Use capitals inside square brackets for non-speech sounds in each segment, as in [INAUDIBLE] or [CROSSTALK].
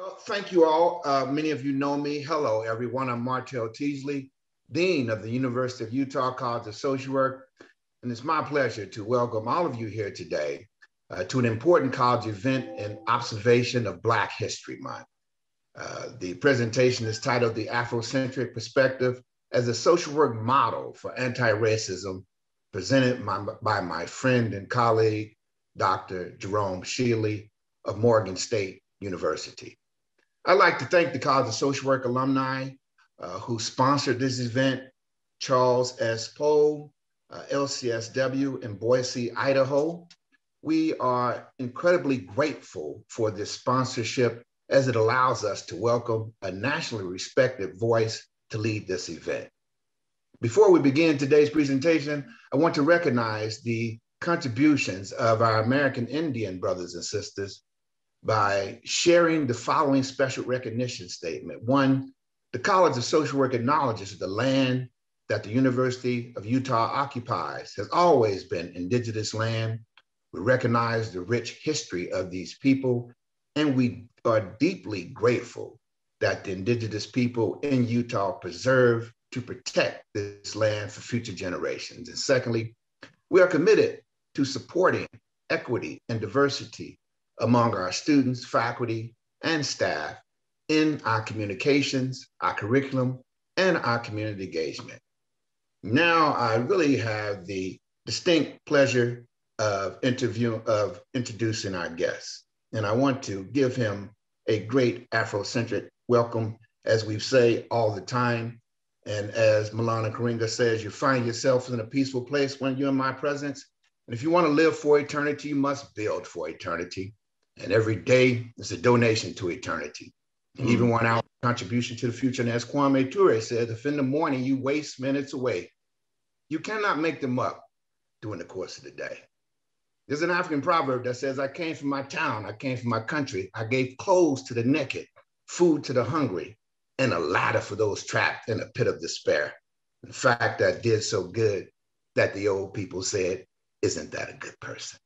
Well, thank you all. Uh, many of you know me. Hello, everyone. I'm Martell Teasley, Dean of the University of Utah College of Social Work. And it's my pleasure to welcome all of you here today uh, to an important college event in observation of Black History Month. Uh, the presentation is titled The Afrocentric Perspective as a Social Work Model for Anti-Racism, presented by, by my friend and colleague, Dr. Jerome Schiele of Morgan State University. I'd like to thank the College of Social Work alumni uh, who sponsored this event, Charles S. Poe, uh, LCSW in Boise, Idaho. We are incredibly grateful for this sponsorship as it allows us to welcome a nationally respected voice to lead this event. Before we begin today's presentation, I want to recognize the contributions of our American Indian brothers and sisters by sharing the following special recognition statement. One, the College of Social Work acknowledges the land that the University of Utah occupies has always been indigenous land. We recognize the rich history of these people, and we are deeply grateful that the indigenous people in Utah preserve to protect this land for future generations. And secondly, we are committed to supporting equity and diversity among our students, faculty, and staff in our communications, our curriculum, and our community engagement. Now I really have the distinct pleasure of interview of introducing our guest. And I want to give him a great Afrocentric welcome, as we say all the time. And as Maulana Karenga says, you find yourself in a peaceful place when you're in my presence. And if you want to live for eternity, you must build for eternity. And every day is a donation to eternity. And mm. even one hour contribution to the future. And as Kwame Ture said, if in the morning you waste minutes away, you cannot make them up during the course of the day. There's an African proverb that says, I came from my town, I came from my country, I gave clothes to the naked, food to the hungry, and a ladder for those trapped in a pit of despair. In fact, I did so good that the old people said, Isn't that a good person?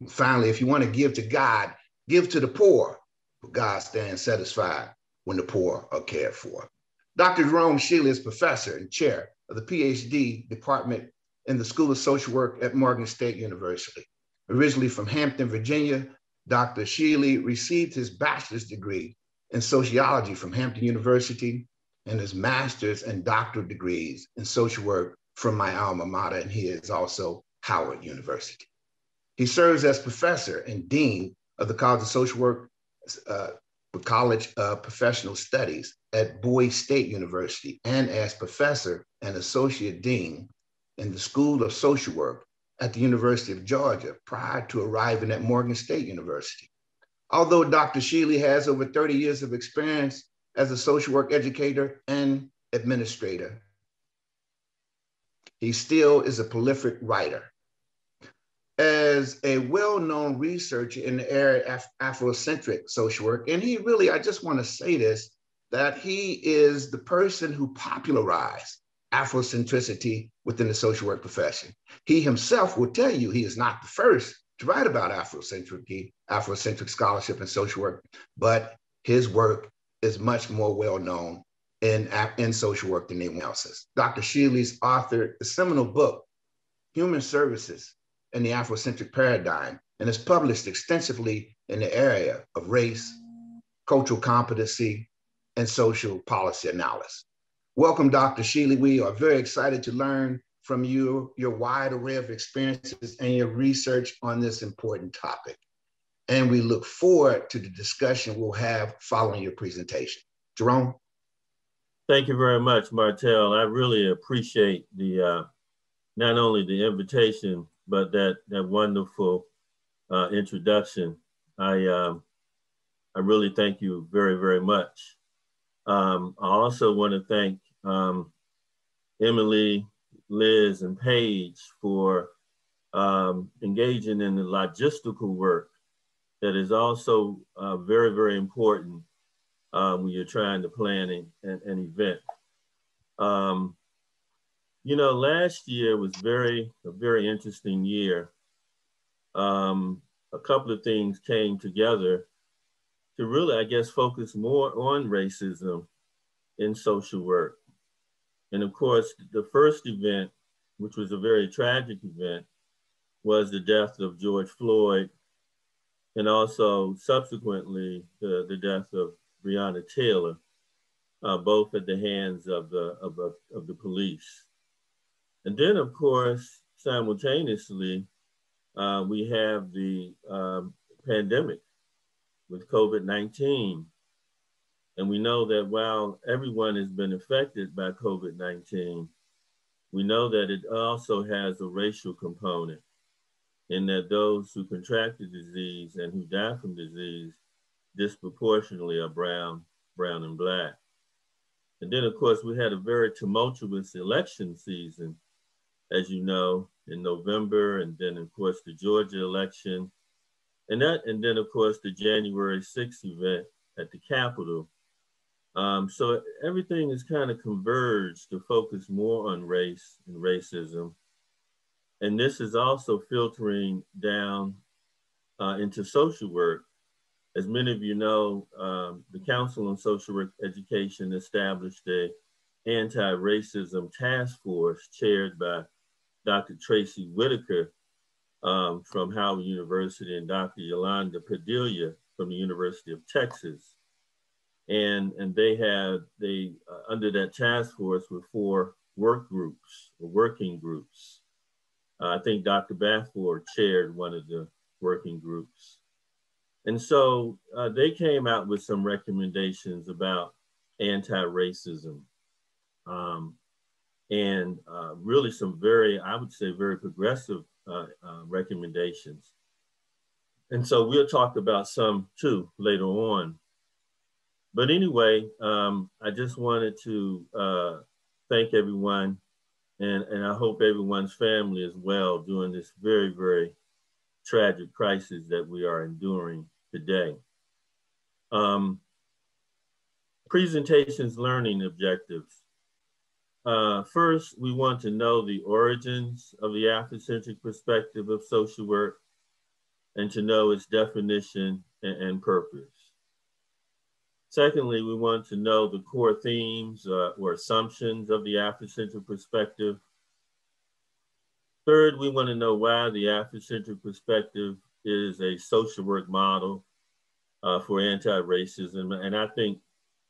And finally, if you want to give to God, Give to the poor, but God stands satisfied when the poor are cared for. Dr. Jerome Schiele is professor and chair of the PhD department in the School of Social Work at Morgan State University. Originally from Hampton, Virginia, Dr. Schiele received his bachelor's degree in sociology from Hampton University and his master's and doctoral degrees in social work from my alma mater, and he is also Howard University. He serves as professor and dean of the College of Social Work, uh, College of Professional Studies at Bowie State University, and as professor and associate dean in the School of Social Work at the University of Georgia prior to arriving at Morgan State University. Although Dr. Schiele has over 30 years of experience as a social work educator and administrator, he still is a prolific writer as a well-known researcher in the area of Afrocentric social work. And he really, I just want to say this, that he is the person who popularized Afrocentricity within the social work profession. He himself will tell you he is not the first to write about Afrocentric, Afrocentric scholarship and social work, but his work is much more well known in, in social work than anyone else's. Dr. Schiele's authored the seminal book, Human Services, in the Afrocentric paradigm and is published extensively in the area of race, cultural competency, and social policy analysis. Welcome, Dr. Schiele. We are very excited to learn from you, your wide array of experiences and your research on this important topic. And we look forward to the discussion we'll have following your presentation. Jerome? Thank you very much, Martell. I really appreciate the uh, not only the invitation but that that wonderful uh, introduction. I um, I really thank you very very much. Um, I also want to thank um, Emily, Liz, and Paige for um, engaging in the logistical work that is also uh, very very important uh, when you're trying to plan an, an event. You know, last year was very a very interesting year. Um, a couple of things came together to really, I guess, focus more on racism in social work. And of course, the first event, which was a very tragic event, was the death of George Floyd, and also subsequently the, the death of Breonna Taylor, uh, both at the hands of the, of, of the police. And then, of course, simultaneously, uh, we have the um, pandemic with COVID 19. And we know that while everyone has been affected by COVID 19, we know that it also has a racial component in that those who contract the disease and who die from disease disproportionately are brown, brown and black. And then, of course, we had a very tumultuous election season, as you know, in November, and then, of course, the Georgia election, and that, and then, of course, the January 6th event at the Capitol. Um, so everything is kind of converged to focus more on race and racism and this is also filtering down uh, into social work. As many of you know, um, the Council on Social Work Education established a anti-racism task force chaired by Dr. Tracy Whitaker um, from Howard University and Dr. Yolanda Padilla from the University of Texas. And, and they had, they, uh, under that task force were four work groups or working groups. Uh, I think Dr. Bathford chaired one of the working groups. And so uh, they came out with some recommendations about anti-racism um, and uh, really some very, I would say, very progressive uh, uh, recommendations. And so we'll talk about some too later on. But anyway, um, I just wanted to uh, thank everyone and, and I hope everyone's family is well during this very, very tragic crisis that we are enduring today. Um, presentations learning objectives. Uh, first, we want to know the origins of the Afrocentric perspective of social work and to know its definition and, and purpose. Secondly, we want to know the core themes uh, or assumptions of the Afrocentric perspective. Third, we want to know why the Afrocentric perspective is a social work model uh, for anti-racism. And I think,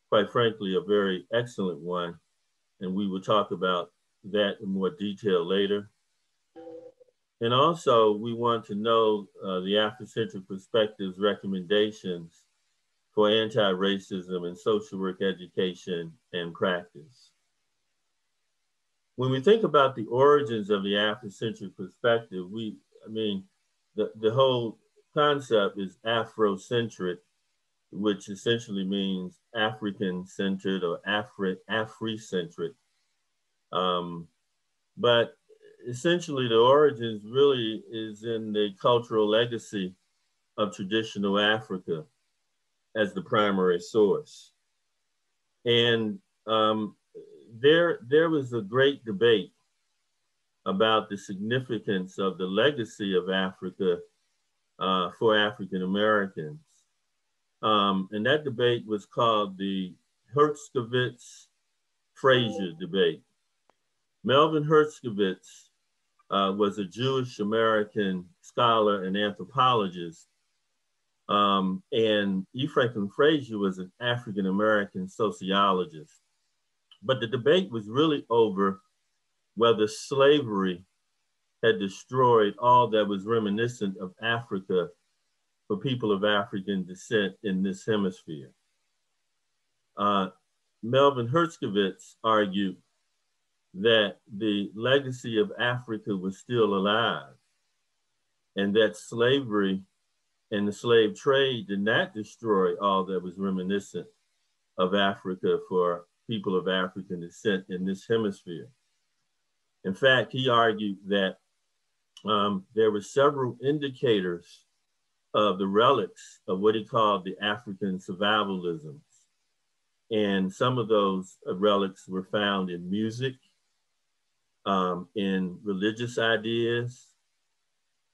quite frankly, a very excellent one. And we will talk about that in more detail later. And also, we want to know uh, the Afrocentric perspective's recommendations for anti-racism and social work education and practice. When we think about the origins of the Afrocentric perspective, we, I mean, the, the whole concept is Afrocentric, which essentially means African-centered or Afri, Afri-centric. Um, but essentially the origins really is in the cultural legacy of traditional Africa as the primary source. And um, there, there was a great debate about the significance of the legacy of Africa uh, for African Americans. Um, and that debate was called the Herskovits Frazier debate. Melvin Herskovits uh, was a Jewish American scholar and anthropologist um, and E. Franklin Frazier was an African American sociologist. But the debate was really over whether slavery had destroyed all that was reminiscent of Africa for people of African descent in this hemisphere. Uh, Melvin Herskovits argued that the legacy of Africa was still alive and that slavery and the slave trade did not destroy all that was reminiscent of Africa for people of African descent in this hemisphere. In fact, he argued that um, there were several indicators of the relics of what he called the African survivalisms. And some of those relics were found in music, um, in religious ideas,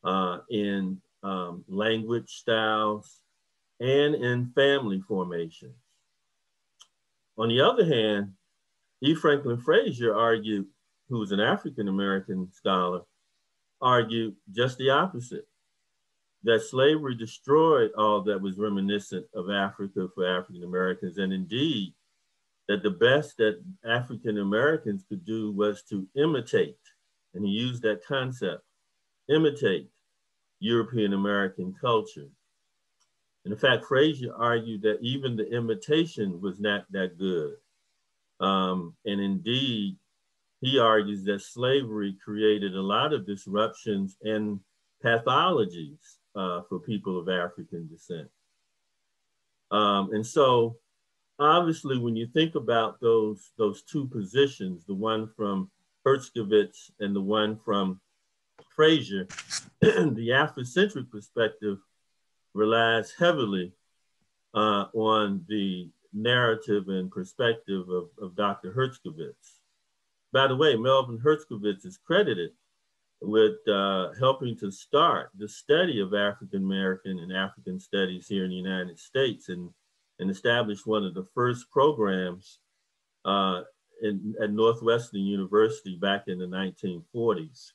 uh, in um, language styles, and in family formations. On the other hand, E. Franklin Frazier argued, who was an African American scholar, argued just the opposite that slavery destroyed all that was reminiscent of Africa for African Americans, and indeed, that the best that African Americans could do was to imitate, and he used that concept, imitate European American culture. And in fact, Frazier argued that even the imitation was not that good. Um, and indeed, he argues that slavery created a lot of disruptions and pathologies uh, for people of African descent. Um, and so obviously when you think about those, those two positions, the one from Herskovits and the one from Frazier, [CLEARS THROAT] the Afrocentric perspective relies heavily uh, on the narrative and perspective of, of Dr. Herskovits. By the way, Melvin Herskovits is credited with uh, helping to start the study of African American and African studies here in the United States and, and established one of the first programs uh, in, at Northwestern University back in the 1940s.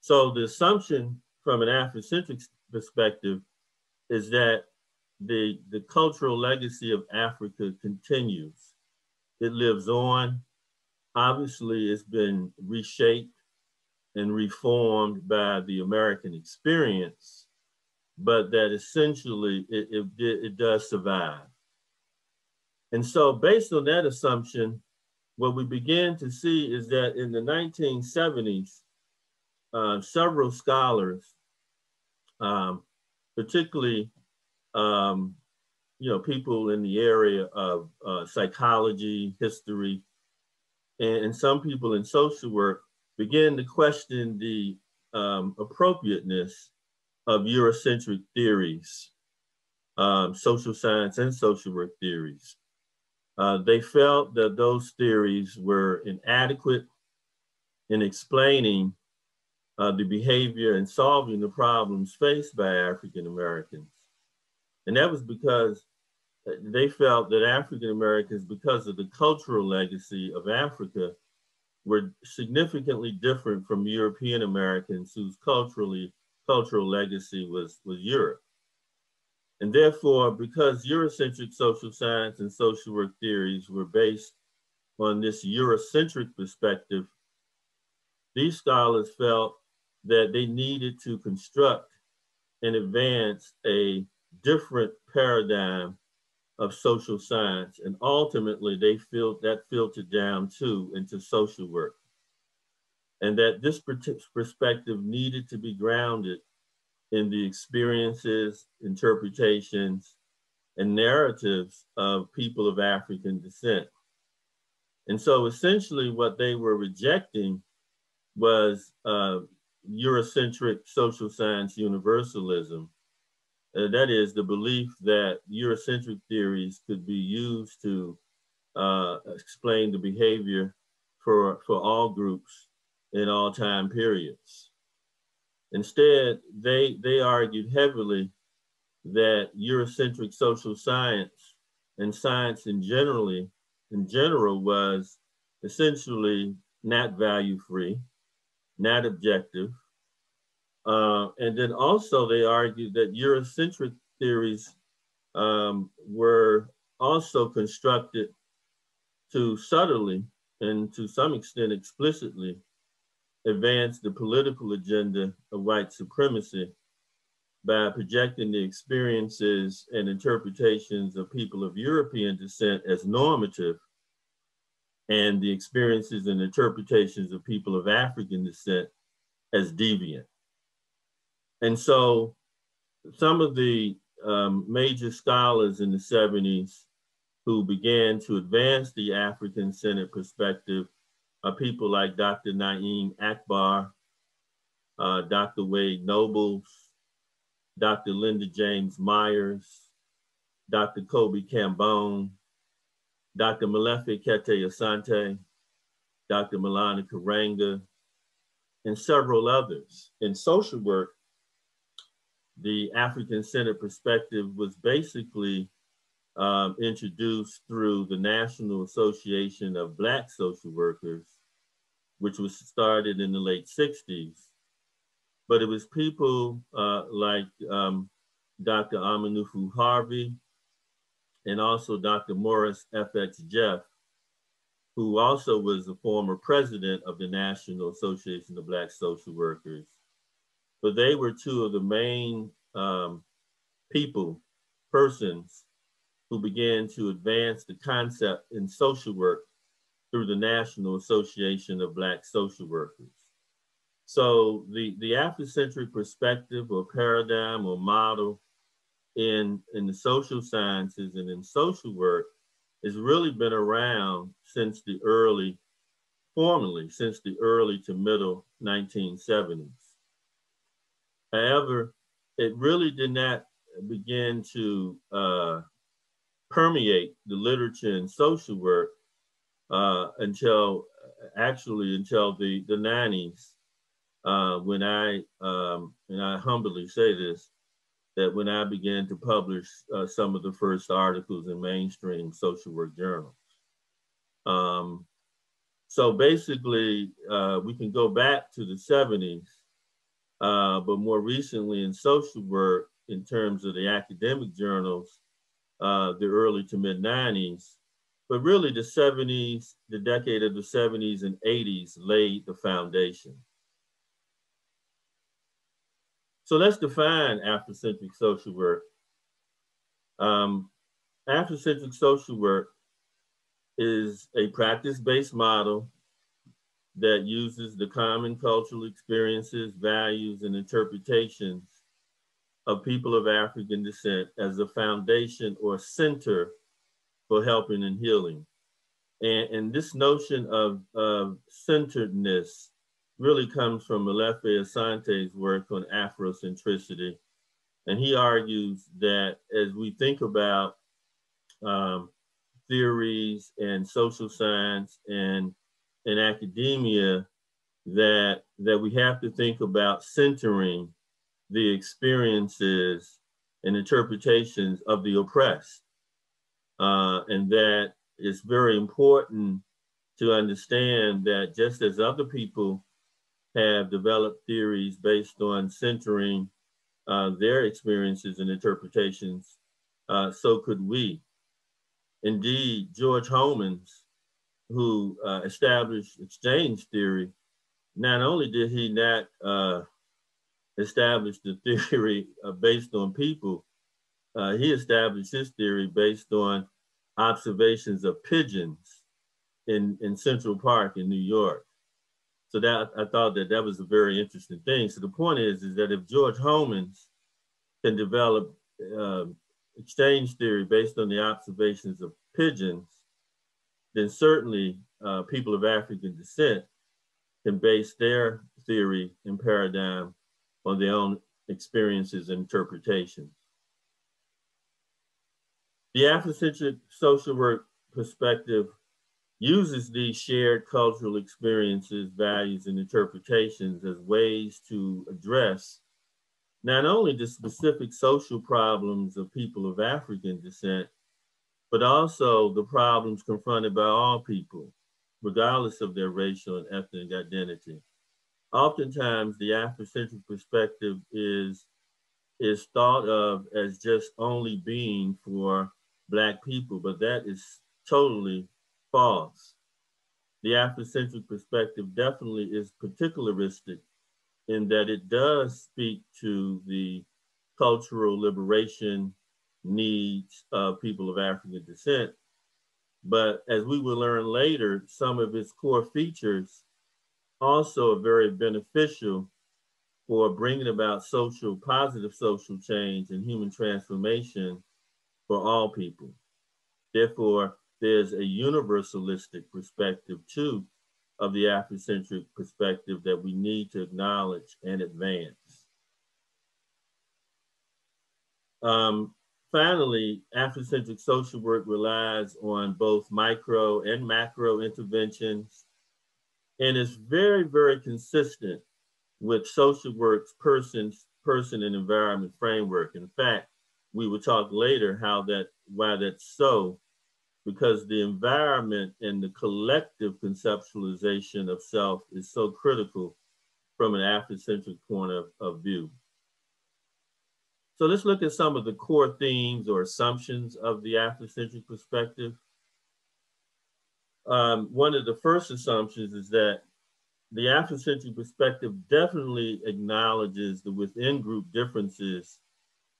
So the assumption from an Afrocentric perspective is that the, the cultural legacy of Africa continues. It lives on. Obviously, it's been reshaped and reformed by the American experience, but that essentially it, it, it does survive. And so based on that assumption, what we begin to see is that in the 1970s, uh, several scholars, um, particularly um, you know, people in the area of uh, psychology, history, and, and, some people in social work began to question the um, appropriateness of Eurocentric theories, um, social science and social work theories. Uh, they felt that those theories were inadequate in explaining uh, the behavior and solving the problems faced by African Americans. And that was because they felt that African Americans, because of the cultural legacy of Africa, were significantly different from European Americans whose culturally cultural legacy was, was Europe. And therefore, because Eurocentric social science and social work theories were based on this Eurocentric perspective, these scholars felt that they needed to construct and advance a different paradigm of social science. And ultimately they feel that filtered down too into social work. And that this perspective needed to be grounded in the experiences, interpretations, and narratives of people of African descent. And so essentially what they were rejecting was uh, Eurocentric social science universalism uh, that is the belief that Eurocentric theories could be used to uh, explain the behavior for, for all groups in all time periods. Instead, they, they argued heavily that Eurocentric social science and science in generally, in general was essentially not value free, not objective, uh, and then also they argued that Eurocentric theories um, were also constructed to subtly and to some extent explicitly advance the political agenda of white supremacy by projecting the experiences and interpretations of people of European descent as normative and the experiences and interpretations of people of African descent as deviant. And so some of the um, major scholars in the 70s who began to advance the African centered perspective are people like Dr. Na'im Akbar, uh, Dr. Wade Nobles, Dr. Linda James Myers, Dr. Kobi Kambon, Dr. Molefi Kete Asante, Dr. Maulana Karenga, and several others. In social work, the African-centered perspective was basically um, introduced through the National Association of Black Social Workers, which was started in the late 60s. But it was people uh, like um, Dr. Ahmadou Harvey and also Dr. Morris F.X. Jeff, who also was a former president of the National Association of Black Social Workers. But they were two of the main um, people, persons who began to advance the concept in social work through the National Association of Black Social Workers. So the, the Afrocentric perspective or paradigm or model in, in the social sciences and in social work has really been around since the early, formally, since the early to middle 1970s. However, it really did not begin to uh, permeate the literature and social work uh, until actually until the, the 90s uh, when I, um, and I humbly say this, that when I began to publish uh, some of the first articles in mainstream social work journals. Um, so basically, uh, we can go back to the 70s, uh, but more recently in social work, in terms of the academic journals, uh, the early to mid 90s, but really the 70s, the decade of the 70s and 80s laid the foundation. So let's define Afrocentric social work. Um, Afrocentric social work is a practice-based model that uses the common cultural experiences, values, and interpretations of people of African descent as a foundation or center for helping and healing. And, and this notion of, of centeredness really comes from Molefi Asante's work on Afrocentricity. And he argues that as we think about um, theories and social science and, and academia, that, that we have to think about centering the experiences and interpretations of the oppressed. Uh, and that it's very important to understand that just as other people have developed theories based on centering uh, their experiences and interpretations, uh, so could we. Indeed, George Homans, who uh, established exchange theory, not only did he not uh, establish the [LAUGHS] theory uh, based on people, uh, he established his theory based on observations of pigeons in, in Central Park in New York. So that I thought that that was a very interesting thing. So the point is, is that if George Homans can develop uh, exchange theory based on the observations of pigeons, then certainly uh, people of African descent can base their theory and paradigm on their own experiences and interpretations. The Afrocentric social work perspective uses these shared cultural experiences, values, and interpretations as ways to address not only the specific social problems of people of African descent, but also the problems confronted by all people, regardless of their racial and ethnic identity. Oftentimes, the Afrocentric perspective is, is thought of as just only being for Black people, but that is totally false. The Afrocentric perspective definitely is particularistic in that it does speak to the cultural liberation needs of people of African descent. But as we will learn later, some of its core features also are very beneficial for bringing about social, positive social change and human transformation for all people. Therefore, there's a universalistic perspective too of the Afrocentric perspective that we need to acknowledge and advance. Um, finally, Afrocentric social work relies on both micro and macro interventions and is very, very consistent with social work's person's person and environment framework. In fact, we will talk later how that why that's so, because the environment and the collective conceptualization of self is so critical from an Afrocentric point of, of view. So let's look at some of the core themes or assumptions of the Afrocentric perspective. Um, one of the first assumptions is that the Afrocentric perspective definitely acknowledges the within group differences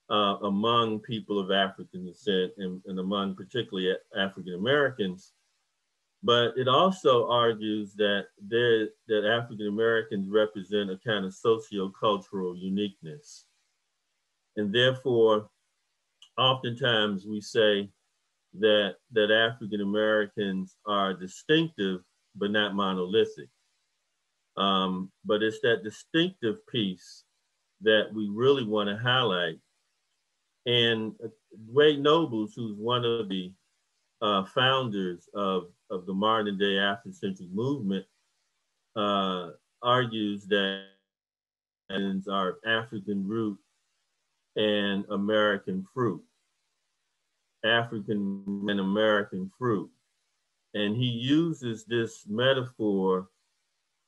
uh, among people of African descent and, and among particularly African Americans. But it also argues that that African Americans represent a kind of socio-cultural uniqueness. And therefore, oftentimes we say that, that African Americans are distinctive, but not monolithic. Um, but it's that distinctive piece that we really want to highlight. And Wade Nobles, who's one of the uh, founders of, of the modern day Afrocentric movement, uh, argues that our African root and American fruit, African and American fruit. And he uses this metaphor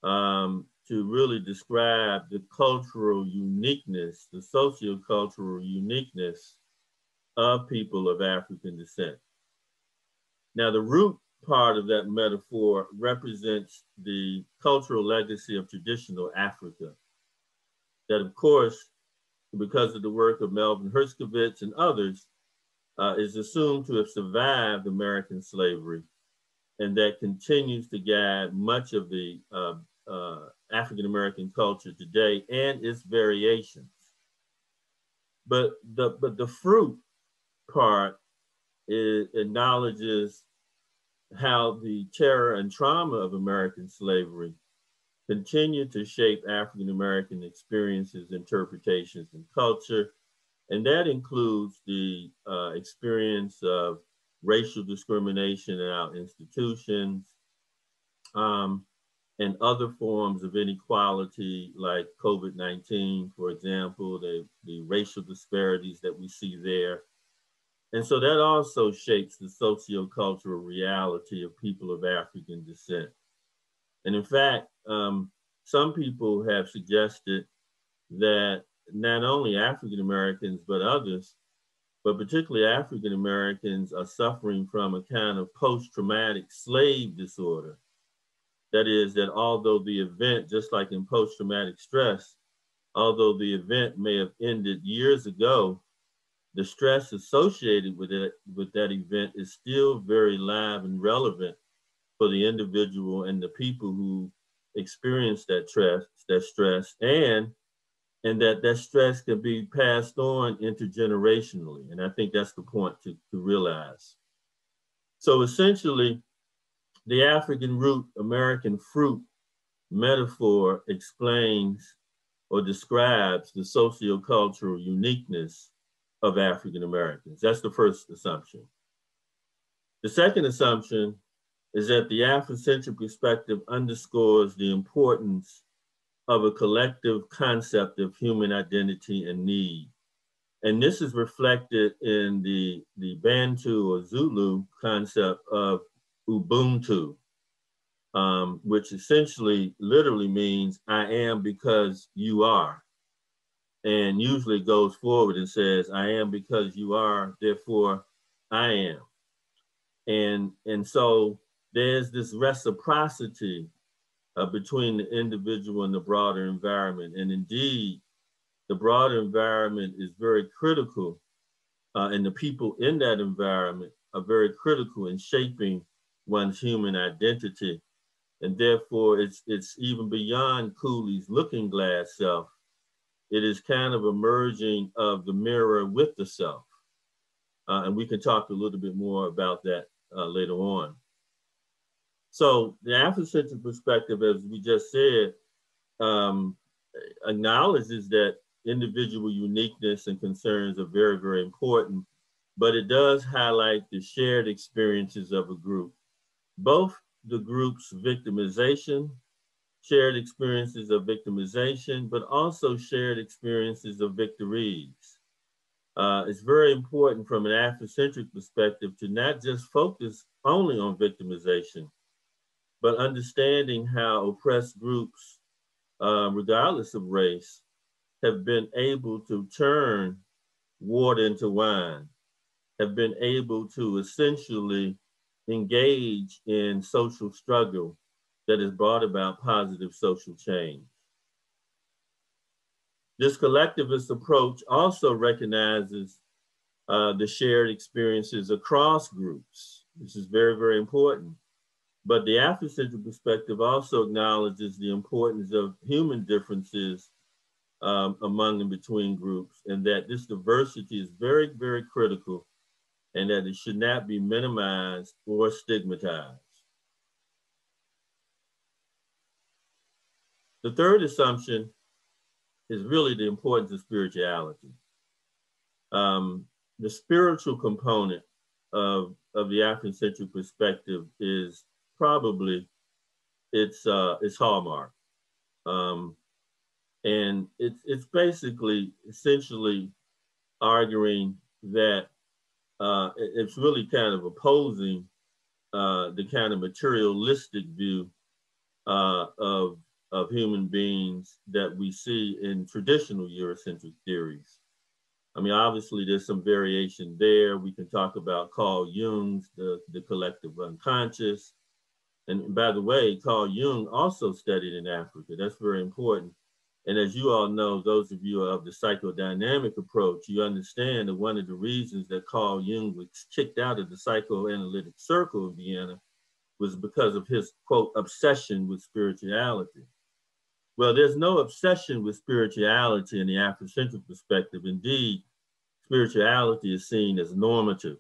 um, to really describe the cultural uniqueness, the sociocultural uniqueness of people of African descent. Now, the root part of that metaphor represents the cultural legacy of traditional Africa. That, of course, because of the work of Melvin Herskovits and others, uh, is assumed to have survived American slavery and that continues to guide much of the uh, uh, African American culture today and its variations. But the but the fruit part is, acknowledges how the terror and trauma of American slavery continue to shape African American experiences, interpretations, and culture. And that includes the uh, experience of racial discrimination in our institutions, um, and other forms of inequality like COVID-19, for example, the, the racial disparities that we see there. And so that also shapes the sociocultural reality of people of African descent. And in fact, um, some people have suggested that not only African Americans, but others, but particularly African Americans are suffering from a kind of post-traumatic slave disorder. That is, that although the event, just like in post traumatic stress, although the event may have ended years ago, the stress associated with it with that event is still very live and relevant for the individual and the people who experience that stress, that stress, and and that that stress can be passed on intergenerationally. And I think that's the point to, to realize. So essentially, the African root American fruit metaphor explains or describes the sociocultural uniqueness of African Americans. That's the first assumption. The second assumption is that the Afrocentric perspective underscores the importance of a collective concept of human identity and need. And this is reflected in the, the Bantu or Zulu concept of Ubuntu, um, which essentially literally means I am because you are. And usually goes forward and says, I am because you are, therefore I am. And, and so there's this reciprocity uh, between the individual and the broader environment. And indeed, the broader environment is very critical, uh, and the people in that environment are very critical in shaping one's human identity. And therefore, it's, it's even beyond Cooley's looking glass self. It is kind of a merging of the mirror with the self. Uh, and we can talk a little bit more about that uh, later on. So the Afrocentric perspective, as we just said, um, acknowledges that individual uniqueness and concerns are very, very important, but it does highlight the shared experiences of a group both the group's victimization shared experiences of victimization, but also shared experiences of victories. Uh, it's very important from an Afrocentric perspective to not just focus only on victimization, but understanding how oppressed groups, uh, regardless of race, have been able to turn water into wine, have been able to essentially engage in social struggle that has brought about positive social change. This collectivist approach also recognizes uh, the shared experiences across groups. This is very, very important. But the Afrocentric perspective also acknowledges the importance of human differences um, among and between groups, and that this diversity is very, very critical, and that it should not be minimized or stigmatized. The third assumption is really the importance of spirituality. Um, the spiritual component of, of the Afrocentric perspective is probably its, uh, its hallmark. Um, and it's, it's basically essentially arguing that uh, it's really kind of opposing uh, the kind of materialistic view uh, of of human beings that we see in traditional Eurocentric theories. I mean, obviously, there's some variation there. We can talk about Carl Jung's the, the collective unconscious. And by the way, Carl Jung also studied in Africa. That's very important. And as you all know, those of you of the psychodynamic approach, you understand that one of the reasons that Carl Jung was kicked out of the psychoanalytic circle of Vienna was because of his, quote, obsession with spirituality. Well, there's no obsession with spirituality in the Afrocentric perspective. Indeed, spirituality is seen as normative.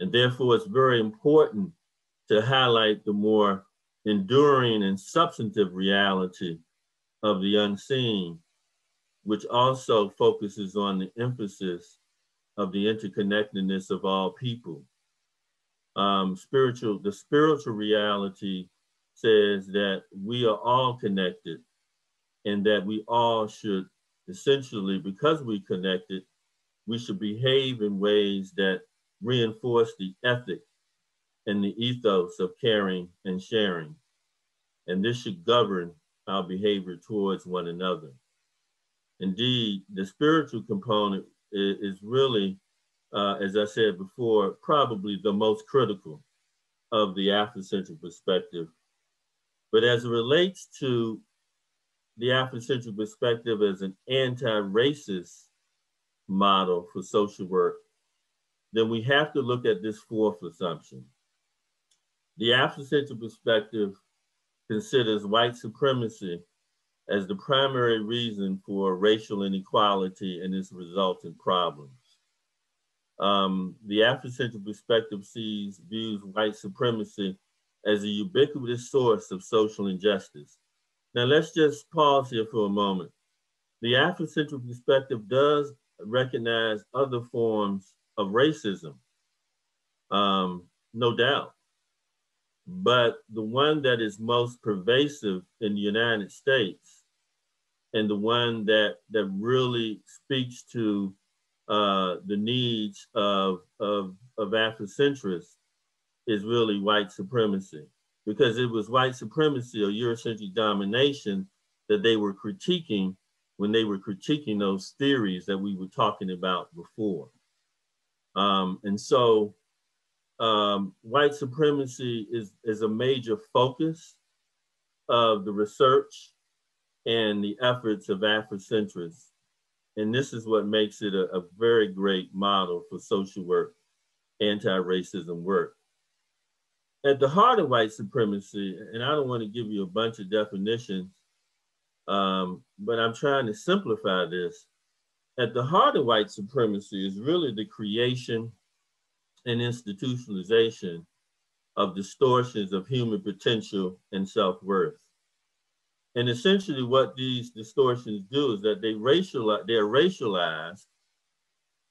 And therefore, it's very important to highlight the more enduring and substantive reality of the unseen, which also focuses on the emphasis of the interconnectedness of all people. Um, spiritual, the spiritual reality says that we are all connected and that we all should essentially, because we connected, we should behave in ways that reinforce the ethic and the ethos of caring and sharing. And this should govern our behavior towards one another. Indeed, the spiritual component is, really, uh, as I said before, probably the most critical of the Afrocentric perspective but as it relates to the Afrocentric perspective as an anti-racist model for social work, then we have to look at this fourth assumption. The Afrocentric perspective considers white supremacy as the primary reason for racial inequality and its resultant problems. Um, the Afrocentric perspective sees, views white supremacy as a ubiquitous source of social injustice. Now let's just pause here for a moment. The Afrocentric perspective does recognize other forms of racism, um, no doubt. But the one that is most pervasive in the United States and the one that, that really speaks to uh, the needs of, of, of Afrocentrists is really white supremacy because it was white supremacy or Eurocentric domination that they were critiquing when they were critiquing those theories that we were talking about before. Um, and so um, white supremacy is, is a major focus of the research and the efforts of Afrocentrists. And this is what makes it a, a very great model for social work, anti-racism work at the heart of white supremacy, and I don't want to give you a bunch of definitions, um, but I'm trying to simplify this. At the heart of white supremacy is really the creation and institutionalization of distortions of human potential and self-worth. And essentially what these distortions do is that they racialize, they're racialized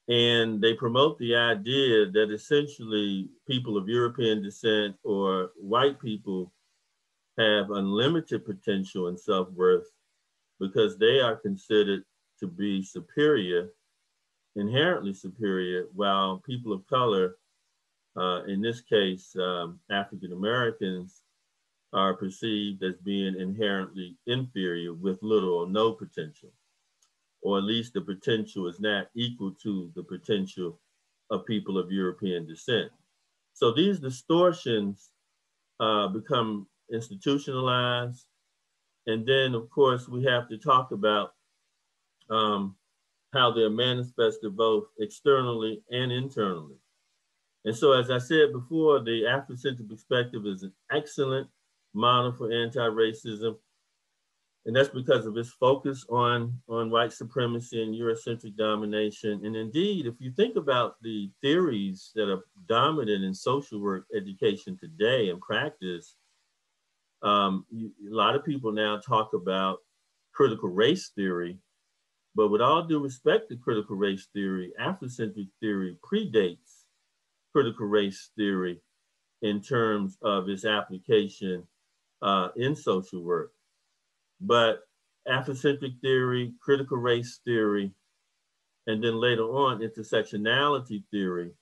and they promote the idea that essentially people of European descent or white people have unlimited potential and self-worth because they are considered to be superior, inherently superior, while people of color, uh, in this case, um, African Americans, are perceived as being inherently inferior with little or no potential, or at least the potential is not equal to the potential of people of European descent. So these distortions uh, become institutionalized. And then, of course, we have to talk about um, how they're manifested both externally and internally. And so, as I said before, the Afrocentric perspective is an excellent model for anti-racism. And that's because of its focus on, on white supremacy and Eurocentric domination. And indeed, if you think about the theories that are dominant in social work education today and practice, um, you, a lot of people now talk about critical race theory, but with all due respect to critical race theory, Afrocentric theory predates critical race theory in terms of its application uh, in social work. But Afrocentric theory, critical race theory, and then later on intersectionality theory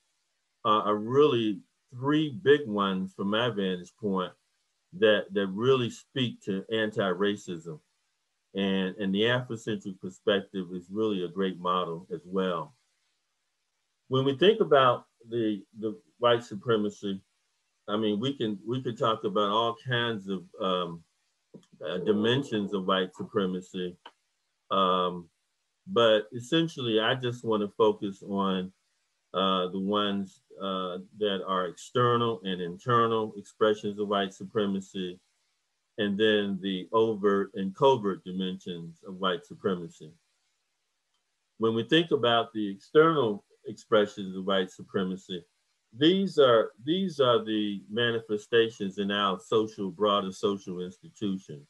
uh, are really three big ones from my vantage point that, that really speak to anti-racism. And, and the Afrocentric perspective is really a great model as well. When we think about the, the white supremacy, I mean, we can we could talk about all kinds of um, uh, dimensions of white supremacy, um, but essentially, I just want to focus on uh, the ones uh, that are external and internal expressions of white supremacy, and then the overt and covert dimensions of white supremacy. When we think about the external expressions of white supremacy, these are these are the manifestations in our social broader social institutions.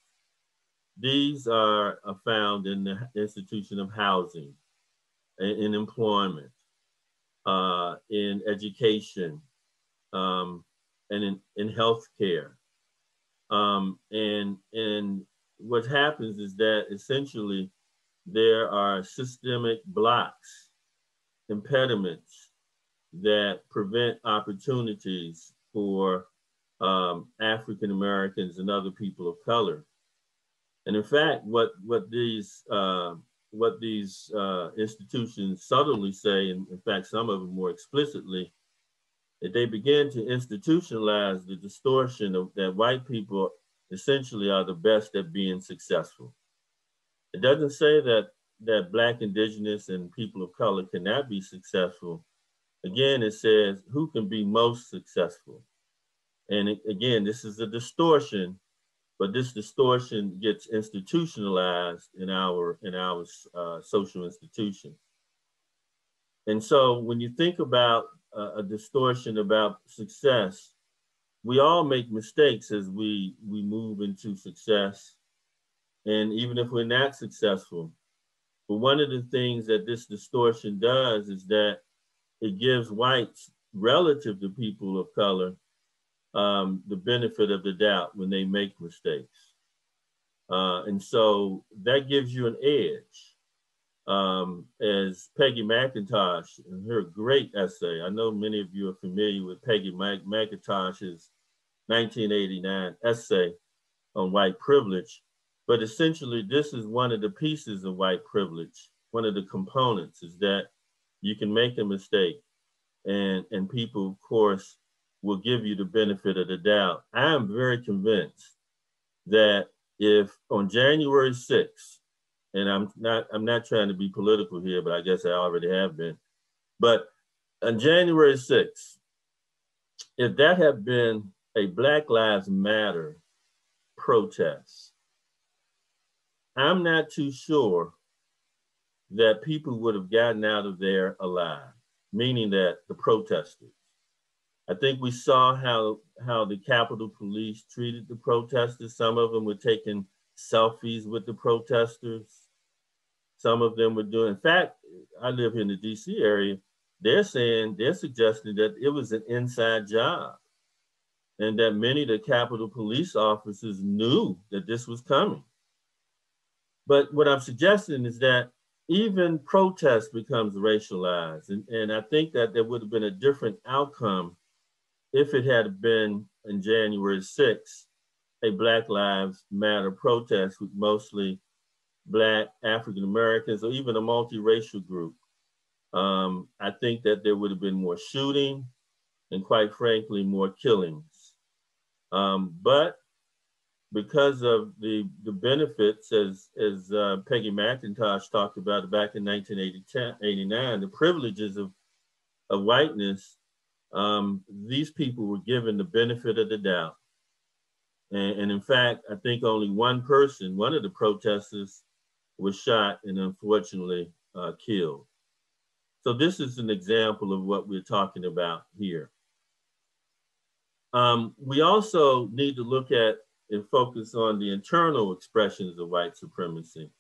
These are, found in the institution of housing, in, in employment, uh, in education, um, and in, in healthcare. Um, and, and what happens is that essentially there are systemic blocks, impediments that prevent opportunities for um, African Americans and other people of color. And in fact, what what these uh, what these uh, institutions subtly say, and in fact, some of them more explicitly, that they begin to institutionalize the distortion of that white people essentially are the best at being successful. It doesn't say that that Black, Indigenous, and people of color cannot be successful, Again, it says who can be most successful. And it, again, this is a distortion, but this distortion gets institutionalized in our in our uh, social institution. And so, when you think about uh, a distortion about success, we all make mistakes as we we move into success, and even if we're not successful. But one of the things that this distortion does is that it gives whites relative to people of color um, the benefit of the doubt when they make mistakes. Uh, and so that gives you an edge. Um, as Peggy McIntosh, in her great essay, I know many of you are familiar with Peggy McIntosh's 1989 essay on white privilege, but essentially this is one of the pieces of white privilege. One of the components is that you can make a mistake and and people of course will give you the benefit of the doubt i am very convinced that if on january 6th and i'm not i'm not trying to be political here but i guess i already have been but on january 6th if that had been a black lives matter protest i'm not too sure that people would have gotten out of there alive, meaning that the protesters. I think we saw how, how the Capitol Police treated the protesters. Some of them were taking selfies with the protesters. Some of them were doing, in fact, I live in the DC area. They're saying, they're suggesting that it was an inside job. and that many of the Capitol police officers knew that this was coming. But what I'm suggesting is that even protest becomes racialized. And, and I think that there would have been a different outcome if it had been in January 6th, a Black Lives Matter protest with mostly Black African Americans or even a multiracial group. Um, I think that there would have been more shooting and quite frankly, more killings. Um, but because of the, the benefits, as, as uh, Peggy McIntosh talked about back in 1989, the privileges of, of whiteness, um, these people were given the benefit of the doubt. And, and, in fact, I think only one person, one of the protesters, was shot and unfortunately uh, killed. So this is an example of what we're talking about here. Um, we also need to look at and focus on the internal expressions of white supremacy.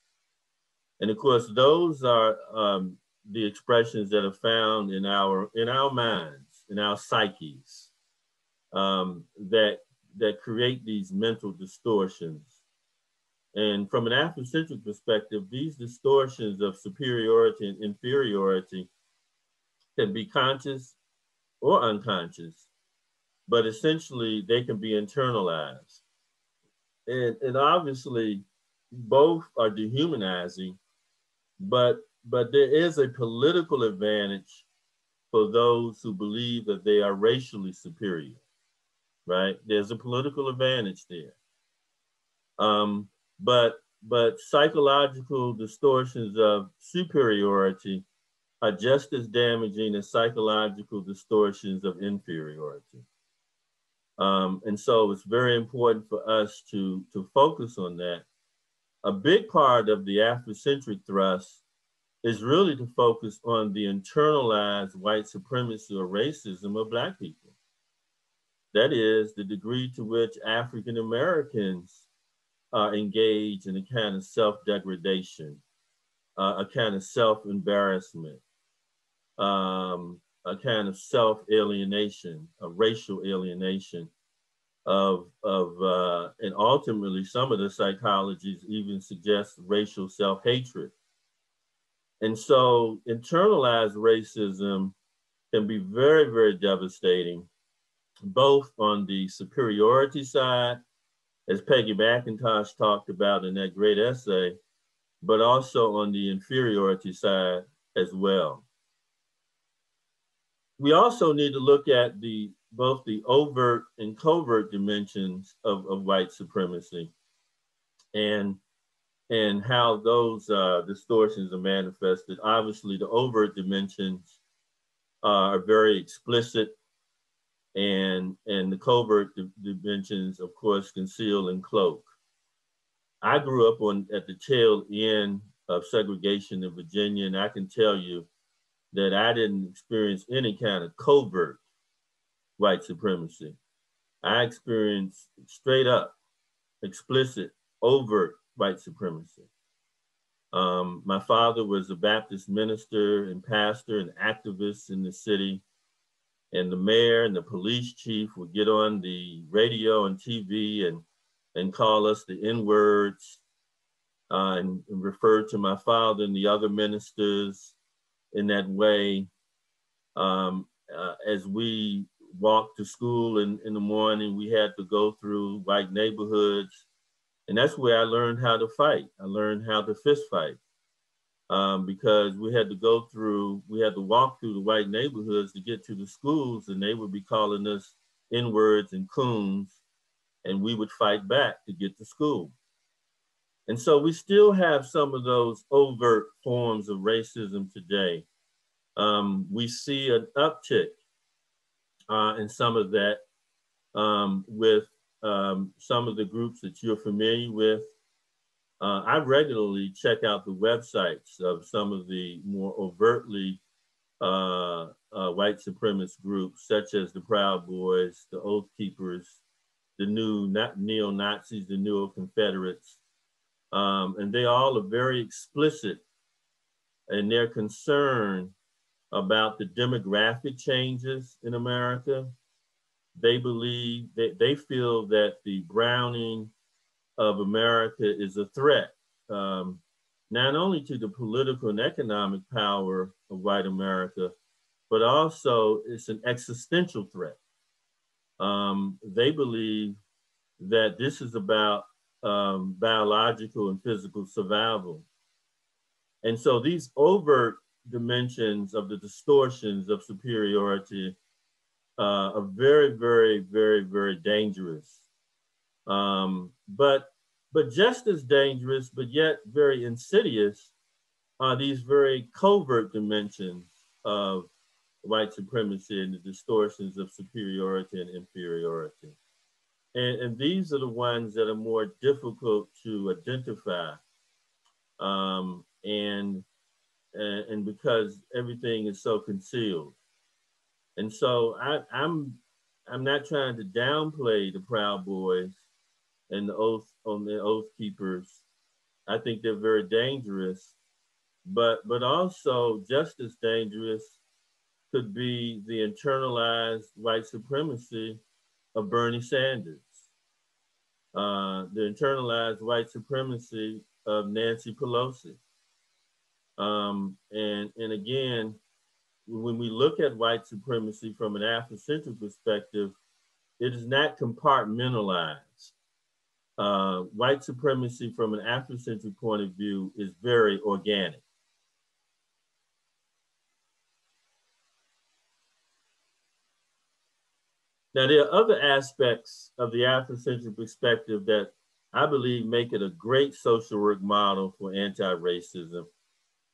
And of course, those are um, the expressions that are found in our in our minds, in our psyches, um, that that create these mental distortions. And from an Afrocentric perspective, these distortions of superiority and inferiority can be conscious or unconscious, but essentially they can be internalized. And, and obviously both are dehumanizing, but, but there is a political advantage for those who believe that they are racially superior, right? There's a political advantage there. Um, but, but psychological distortions of superiority are just as damaging as psychological distortions of inferiority. Um, and so it's very important for us to, to focus on that. A big part of the Afrocentric thrust is really to focus on the internalized white supremacy or racism of Black people. That is the degree to which African Americans are engaged in a kind of self-degradation, uh, a kind of self-embarrassment, um, a kind of self-alienation, a racial alienation of, of uh, and ultimately some of the psychologies even suggest racial self-hatred. And so internalized racism can be very, very devastating, both on the superiority side, as Peggy McIntosh talked about in that great essay, but also on the inferiority side as well we also need to look at the both the overt and covert dimensions of, of white supremacy and and how those uh, distortions are manifested. Obviously, the overt dimensions are very explicit, and and the covert dimensions, of course, conceal and cloak. I grew up on at the tail end of segregation in Virginia, and I can tell you that I didn't experience any kind of covert white supremacy. I experienced straight up, explicit, overt white supremacy. Um, my father was a Baptist minister and pastor and activist in the city. And the mayor and the police chief would get on the radio and TV and, and call us the N words uh, and, and refer to my father and the other ministers in that way um, uh, as we walked to school in, in the morning we had to go through white neighborhoods. And that's where i learned how to fight. I learned how to fist fight um, because we had to go through we had to walk through the white neighborhoods to get to the schools and they would be calling us n-words and coons and we would fight back to get to school and so we still have some of those overt forms of racism today. Um, we see an uptick uh, in some of that um, with um, some of the groups that you're familiar with. Uh, I regularly check out the websites of some of the more overtly uh, uh white supremacist groups, such as the Proud Boys, the Oath Keepers, the new neo Nazis, the new Confederates, um, and they all are very explicit in their concern about the demographic changes in America, they believe that they feel that the browning of America is a threat, um, not only to the political and economic power of white America, but also it's an existential threat. Um, they believe that this is about um, biological and physical survival. And so these overt dimensions of the distortions of superiority uh, are very, very, very, very dangerous. Um, but, but just as dangerous, but yet very insidious, are these very covert dimensions of white supremacy and the distortions of superiority and inferiority. And, and these are the ones that are more difficult to identify. Um, and, and, because everything is so concealed. And so I, I'm I'm not trying to downplay the Proud Boys and the oath on the oath keepers. I think they're very dangerous, but but also just as dangerous could be the internalized white supremacy of Bernie Sanders, uh, the internalized white supremacy of Nancy Pelosi. Um, and, and again, when we look at white supremacy from an Afrocentric perspective, it is not compartmentalized. Uh, white supremacy from an Afrocentric point of view is very organic. Now, there are other aspects of the Afrocentric perspective that I believe make it a great social work model for anti-racism.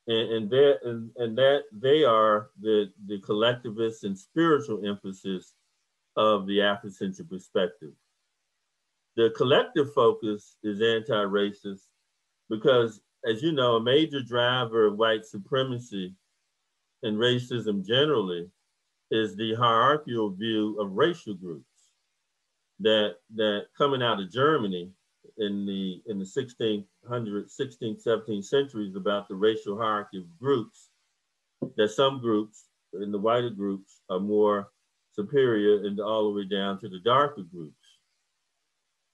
And, and, and, and that they are the, the collectivist and spiritual emphasis of the Afrocentric perspective. The collective focus is anti-racist because, as you know, a major driver of white supremacy and racism generally is the hierarchical view of racial groups that that coming out of Germany in the in the 1600s, 16th, 17th centuries about the racial hierarchy of groups, that some groups in the whiter groups are more superior and all the way down to the darker groups.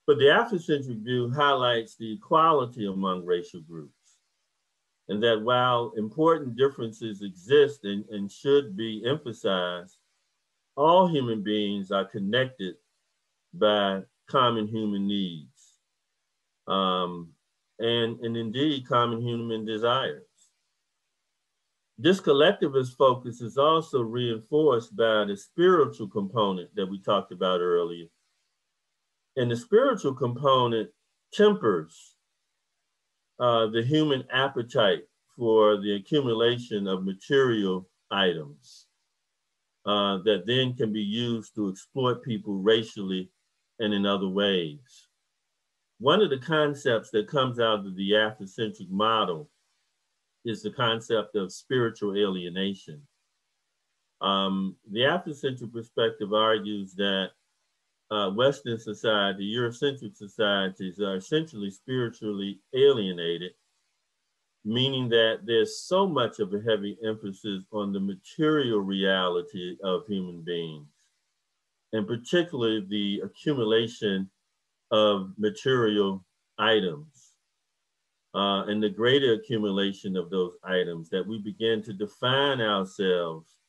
But the Afrocentric view highlights the equality among racial groups and that while important differences exist and, and should be emphasized, all human beings are connected by common human needs um, and, and indeed common human desires. This collectivist focus is also reinforced by the spiritual component that we talked about earlier. And the spiritual component tempers uh, the human appetite for the accumulation of material items uh, that then can be used to exploit people racially and in other ways. One of the concepts that comes out of the Afrocentric model is the concept of spiritual alienation. Um, the Afrocentric perspective argues that uh, Western society, Eurocentric societies are essentially spiritually alienated, meaning that there's so much of a heavy emphasis on the material reality of human beings, and particularly the accumulation of material items uh, and the greater accumulation of those items that we begin to define ourselves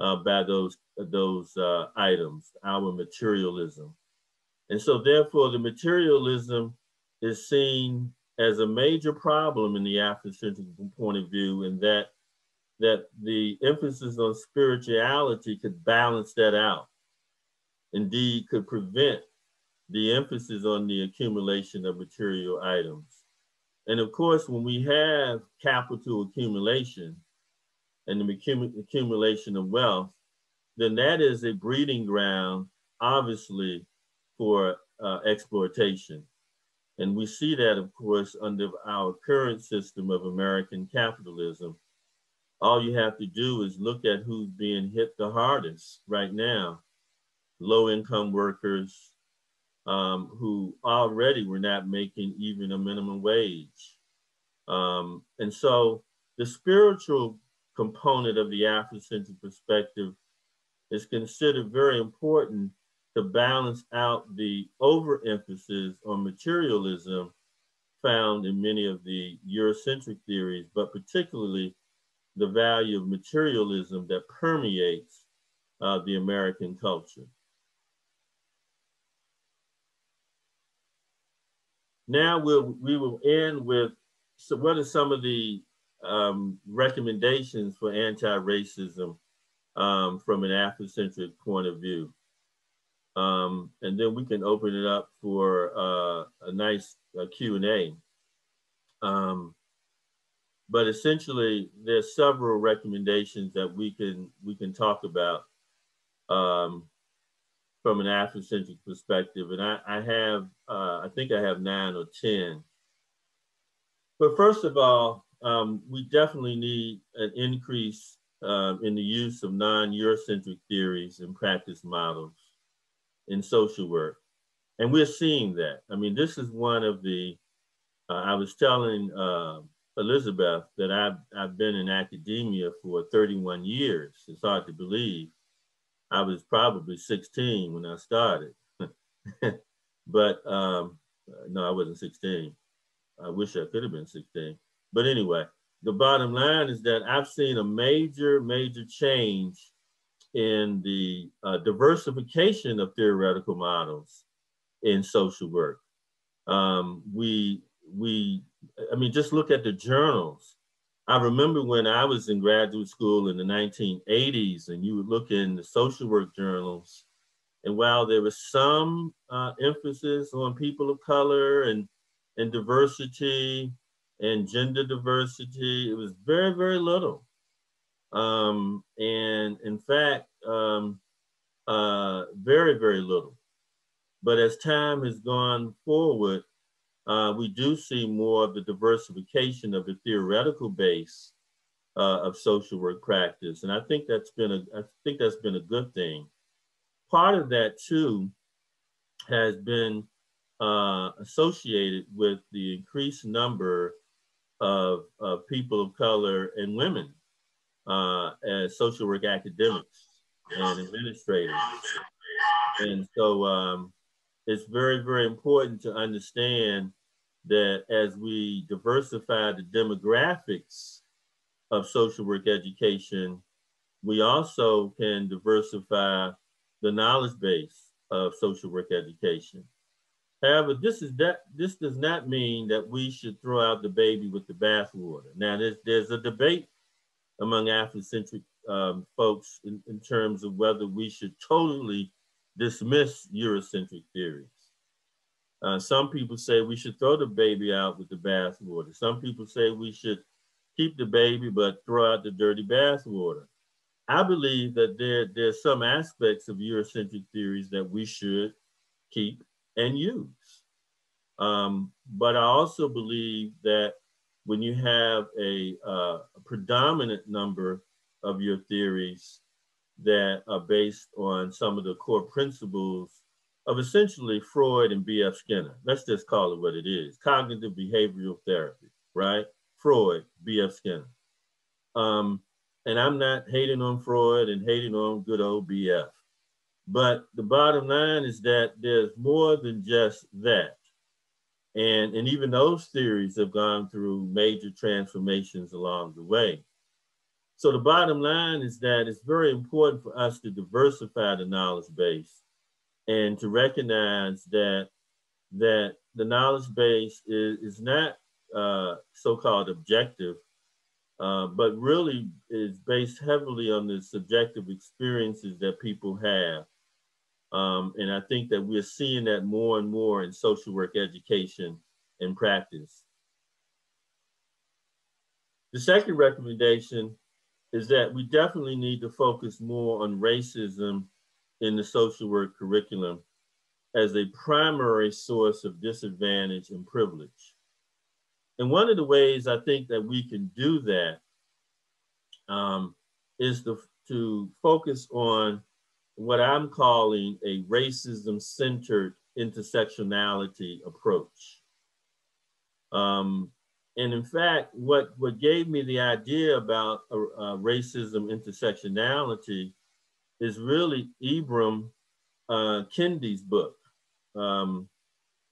uh, by those, those uh, items, our materialism. And so therefore the materialism is seen as a major problem in the Afrocentric point of view and that, that the emphasis on spirituality could balance that out. Indeed, could prevent the emphasis on the accumulation of material items. And of course, when we have capital accumulation, and the accumulation of wealth, then that is a breeding ground, obviously, for uh, exploitation. And we see that, of course, under our current system of American capitalism. All you have to do is look at who's being hit the hardest right now low income workers um, who already were not making even a minimum wage. Um, and so the spiritual component of the Afrocentric perspective is considered very important to balance out the overemphasis on materialism found in many of the Eurocentric theories, but particularly the value of materialism that permeates uh, the American culture. Now we'll, we will end with, so what are some of the um, recommendations for anti-racism um, from an Afrocentric point of view? Um, and then we can open it up for uh, a nice uh, Q&A. Um, but essentially, there's several recommendations that we can we can talk about um, from an Afrocentric perspective, and I, I have uh, I think I have nine or ten. But first of all, um, we definitely need an increase um, in the use of non-Eurocentric theories and practice models in social work. And we're seeing that. I mean, this is one of the, uh, I was telling uh, Elizabeth that I've, I've been in academia for 31 years. It's hard to believe. I was probably 16 when I started. [LAUGHS] but um, no, I wasn't 16. I wish I could have been 16. But anyway, the bottom line is that I've seen a major, major change in the uh, diversification of theoretical models in social work. Um, we, we, I mean, just look at the journals. I remember when I was in graduate school in the 1980s, and you would look in the social work journals, and while there was some uh, emphasis on people of color and, and diversity and gender diversity, it was very, very little. Um, and in fact, um, uh, very, very little. But as time has gone forward, uh, we do see more of the diversification of the theoretical base uh, of social work practice, and I think that's been a I think that's been a good thing. Part of that too has been uh, associated with the increased number of, of people of color and women uh, as social work academics and administrators. And so um, it's very, very important to understand that as we diversify the demographics of social work education, we also can diversify the knowledge base of social work education. However, this is that this does not mean that we should throw out the baby with the bathwater. Now, there's there's a debate among Afrocentric um, folks in, in terms of whether we should totally dismiss Eurocentric theories. Uh, some people say we should throw the baby out with the bathwater. Some people say we should keep the baby but throw out the dirty bathwater. I believe that there are some aspects of Eurocentric theories that we should keep and use. Um, but I also believe that when you have a, uh, a predominant number of your theories that are based on some of the core principles of essentially Freud and B.F. Skinner. Let's just call it what it is cognitive behavioral therapy, right? Freud, B.F. Skinner. Um, and I'm not hating on Freud and hating on good old BF. But the bottom line is that there's more than just that. And, and even those theories have gone through major transformations along the way. So the bottom line is that it's very important for us to diversify the knowledge base and to recognize that, that the knowledge base is, is not uh, so-called objective, uh, but really is based heavily on the subjective experiences that people have. Um, and I think that we're seeing that more and more in social work education and practice. The second recommendation is that we definitely need to focus more on racism in the social work curriculum as a primary source of disadvantage and privilege. And one of the ways I think that we can do that um, is to, to focus on what I'm calling a racism centered intersectionality approach. Um, and in fact, what, what gave me the idea about uh, uh, racism intersectionality is really Ibram uh, Kendi's book. Um,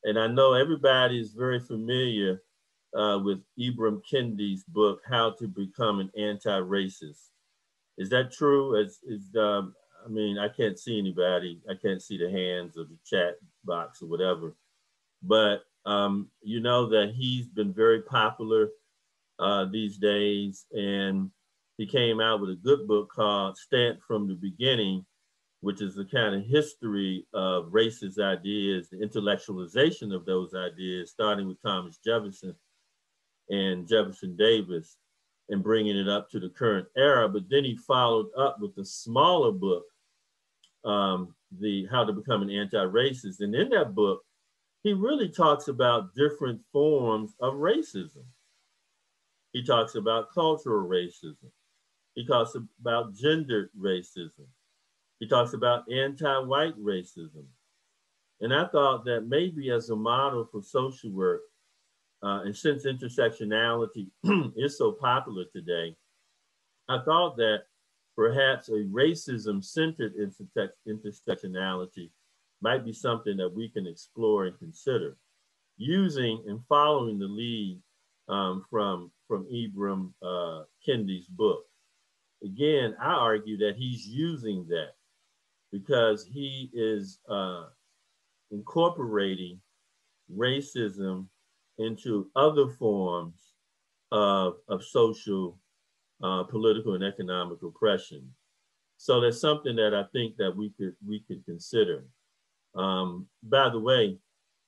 and I know everybody is very familiar uh, with Ibram Kendi's book, How to Become an Anti-Racist. Is that true? Is, is um, I mean, I can't see anybody. I can't see the hands or the chat box or whatever. But um, you know that he's been very popular uh, these days. And he came out with a good book called Stamped from the Beginning, which is a kind of history of racist ideas, the intellectualization of those ideas, starting with Thomas Jefferson and Jefferson Davis and bringing it up to the current era. But then he followed up with the smaller book, um, the How to Become an Anti-Racist. And in that book, he really talks about different forms of racism. He talks about cultural racism. He talks about gendered racism. He talks about anti-white racism. And I thought that maybe as a model for social work, uh, and since intersectionality [CLEARS THROAT] is so popular today, I thought that perhaps a racism-centered intersectionality might be something that we can explore and consider using and following the lead um, from, from Ibram uh, Kendi's book. Again, I argue that he's using that because he is uh, incorporating racism into other forms of, of social, uh, political, and economic oppression. So that's something that I think that we could we could consider. Um, by the way,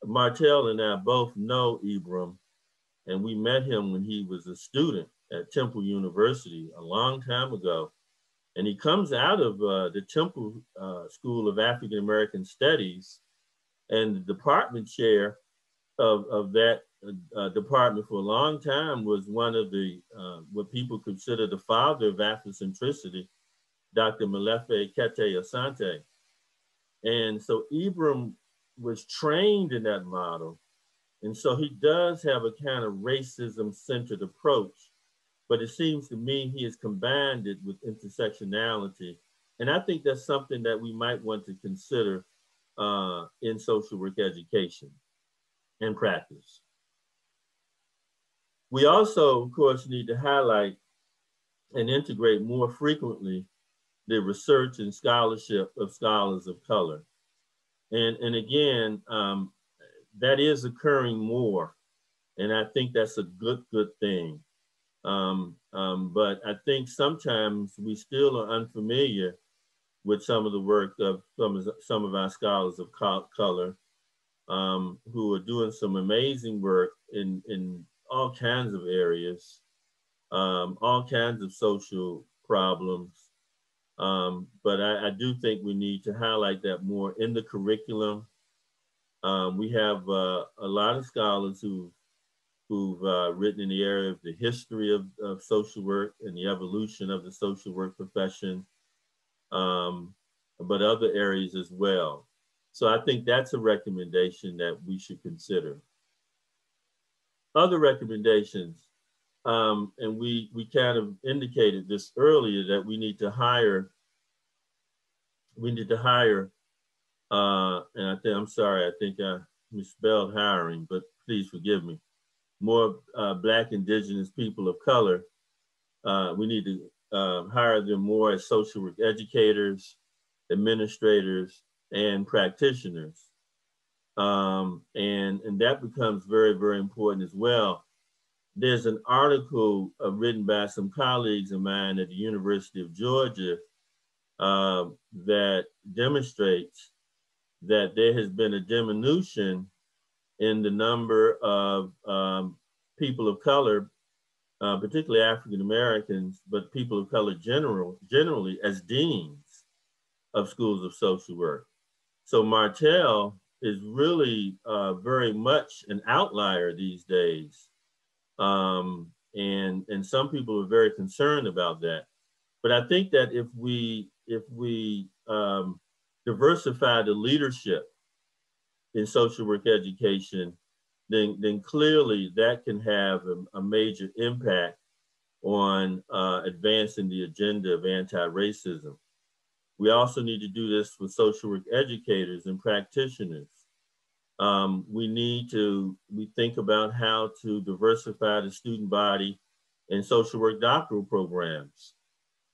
Martell and I both know Ibram, and we met him when he was a student at Temple University a long time ago. And he comes out of uh, the Temple uh, School of African American Studies, and the department chair of, of that uh, department for a long time was one of the, uh, what people consider the father of Afrocentricity, Dr. Molefi Kete Asante. And so Ibram was trained in that model. And so he does have a kind of racism centered approach, but it seems to me he has combined it with intersectionality. And I think that's something that we might want to consider uh, in social work education and practice. We also, of course, need to highlight and integrate more frequently the research and scholarship of scholars of color. And, and again, um, that is occurring more. And I think that's a good, good thing. Um, um, but I think sometimes we still are unfamiliar with some of the work of some of, some of our scholars of color um, who are doing some amazing work in, in all kinds of areas, um, all kinds of social problems. Um, but I, I, do think we need to highlight that more in the curriculum. Um, we have uh, a lot of scholars who, who've uh, written in the area of the history of, of, social work and the evolution of the social work profession, um, but other areas as well. So I think that's a recommendation that we should consider. Other recommendations, um, and we, we kind of indicated this earlier that we need to hire, we need to hire, uh, and I think, I'm sorry, I think I misspelled hiring, but please forgive me, more uh, Black, Indigenous people of color. Uh, we need to uh, hire them more as social work educators, administrators, and practitioners. Um, and, and that becomes very, very important as well. There's an article uh, written by some colleagues of mine at the University of Georgia uh, that demonstrates that there has been a diminution in the number of um, people of color, uh, particularly African Americans, but people of color general, generally as deans of schools of social work. So Martell is really uh, very much an outlier these days. Um, and, and some people are very concerned about that. But I think that if we, if we um, diversify the leadership in social work education, then, then clearly that can have a, a major impact on uh, advancing the agenda of anti-racism. We also need to do this with social work educators and practitioners. Um, we need to we think about how to diversify the student body in social work doctoral programs,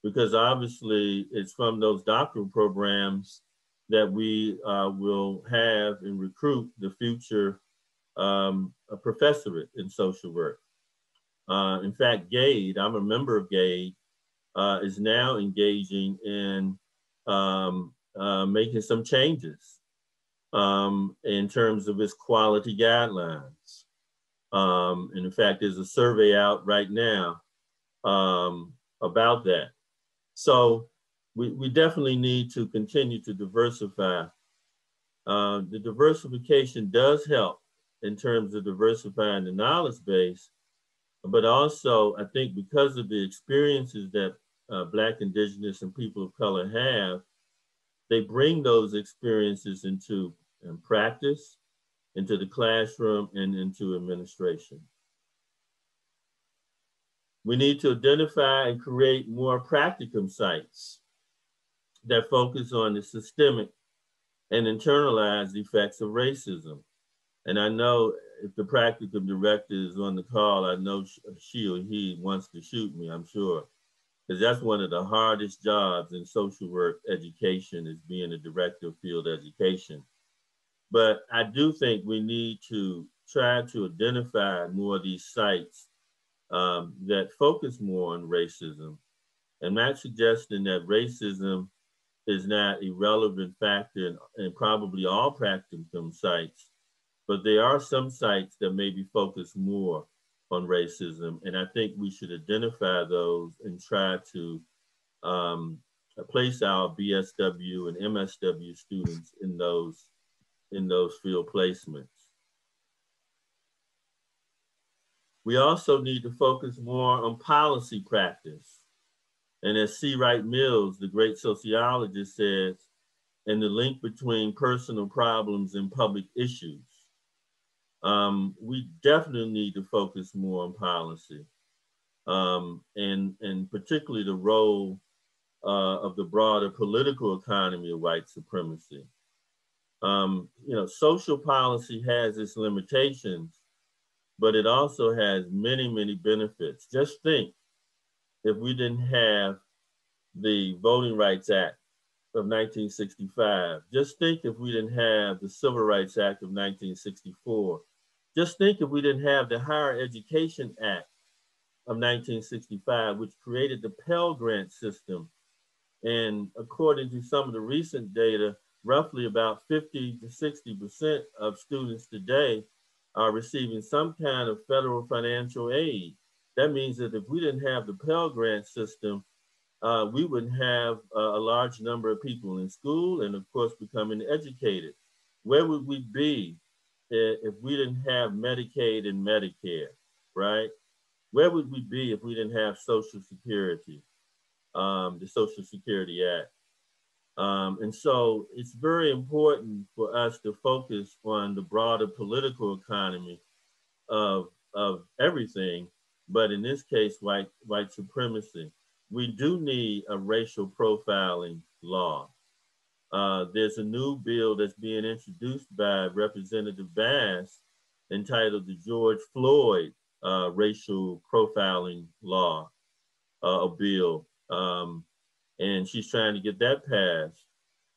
because obviously it's from those doctoral programs that we uh, will have and recruit the future um, professorate in social work. Uh, in fact, GADE, I'm a member of GADE, uh, is now engaging in um, uh, making some changes um, in terms of its quality guidelines. Um, and in fact, there's a survey out right now um, about that. So we, we definitely need to continue to diversify. Uh, the diversification does help in terms of diversifying the knowledge base, but also I think because of the experiences that uh, Black, Indigenous, and people of color have, they bring those experiences into um, practice, into the classroom, and into administration. We need to identify and create more practicum sites that focus on the systemic and internalized effects of racism. And I know if the practicum director is on the call, I know she or he wants to shoot me, I'm sure. Because that's one of the hardest jobs in social work education is being a director of field education. But I do think we need to try to identify more of these sites um, that focus more on racism. I'm not suggesting that racism is not a relevant factor in, in probably all practicum sites, but there are some sites that maybe focus more on racism. And I think we should identify those and try to um, place our BSW and MSW students in those, in those field placements. We also need to focus more on policy practice. And as C. Wright Mills, the great sociologist says, and the link between personal problems and public issues. Um, we definitely need to focus more on policy um, and, and particularly the role uh, of the broader political economy of white supremacy. Um, you know, social policy has its limitations, but it also has many, many benefits. Just think if we didn't have the Voting Rights Act of 1965. Just think if we didn't have the Civil Rights Act of 1964. Just think if we didn't have the Higher Education Act of 1965, which created the Pell Grant system. And according to some of the recent data, roughly about 50 to 60% of students today are receiving some kind of federal financial aid. That means that if we didn't have the Pell Grant system, uh, we would have a, a large number of people in school and of course becoming educated. Where would we be if we didn't have Medicaid and Medicare, right? Where would we be if we didn't have Social Security, um, the Social Security Act? Um, and so it's very important for us to focus on the broader political economy of, of everything but in this case, white, white supremacy. We do need a racial profiling law. Uh, there's a new bill that's being introduced by Representative Bass entitled the George Floyd uh, Racial Profiling Law, uh, a bill. Um, and she's trying to get that passed.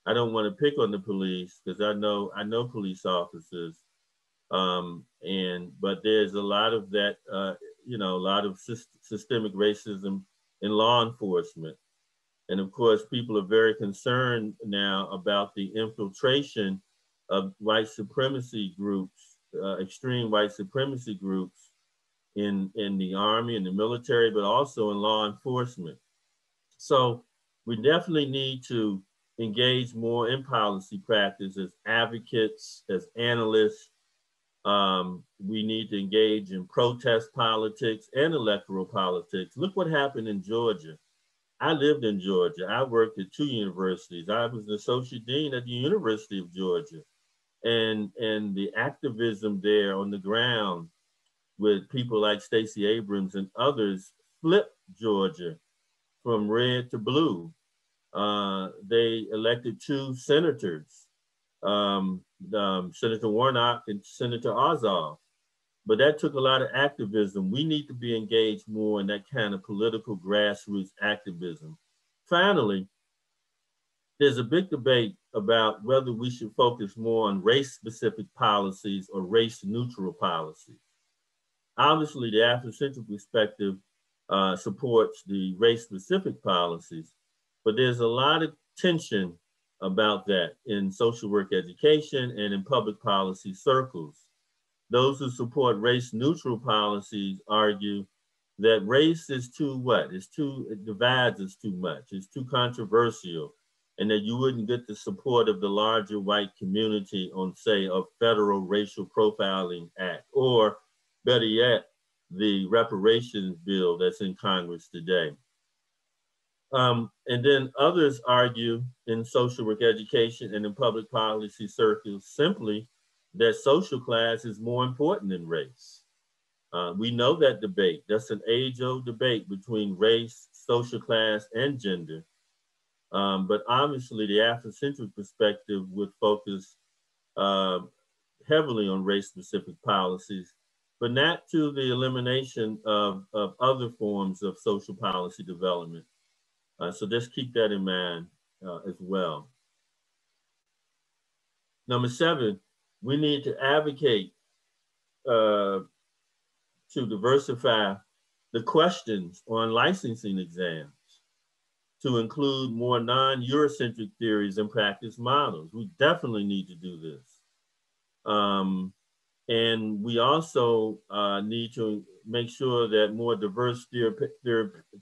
I don't want to pick on the police because I know I know police officers, um, and but there's a lot of that uh, you know, a lot of systemic racism in law enforcement. And of course, people are very concerned now about the infiltration of white supremacy groups, uh, extreme white supremacy groups in, in the army and the military, but also in law enforcement. So we definitely need to engage more in policy practice as advocates, as analysts, um, we need to engage in protest politics and electoral politics. Look what happened in Georgia. I lived in Georgia. I worked at two universities. I was an associate dean at the University of Georgia. And, and the activism there on the ground with people like Stacey Abrams and others flipped Georgia from red to blue. uh, they elected two senators, um, um, Senator Warnock and Senator Ossoff. But that took a lot of activism. We need to be engaged more in that kind of political grassroots activism. Finally, there's a big debate about whether we should focus more on race specific policies or race neutral policies. Obviously, the Afrocentric perspective uh, supports the race specific policies, but there's a lot of tension about that in social work education and in public policy circles. Those who support race neutral policies argue that race is too what? It's too, it divides us too much. It's too controversial and that you wouldn't get the support of the larger white community on, say, a federal racial profiling act, or better yet, the reparations bill that's in Congress today. Um, and then others argue in social work education and in public policy circles simply that social class is more important than race. Uh, we know that debate. That's an age old debate between race, social class, and gender. Um, but obviously, the Afrocentric perspective would focus uh, heavily on race specific policies, but not to the elimination of, of other forms of social policy development. Uh, so just keep that in mind uh, as well. Number seven, we need to advocate uh, to diversify the questions on licensing exams to include more non-Eurocentric theories and practice models. We definitely need to do this. Um, and we also uh, need to make sure that more diverse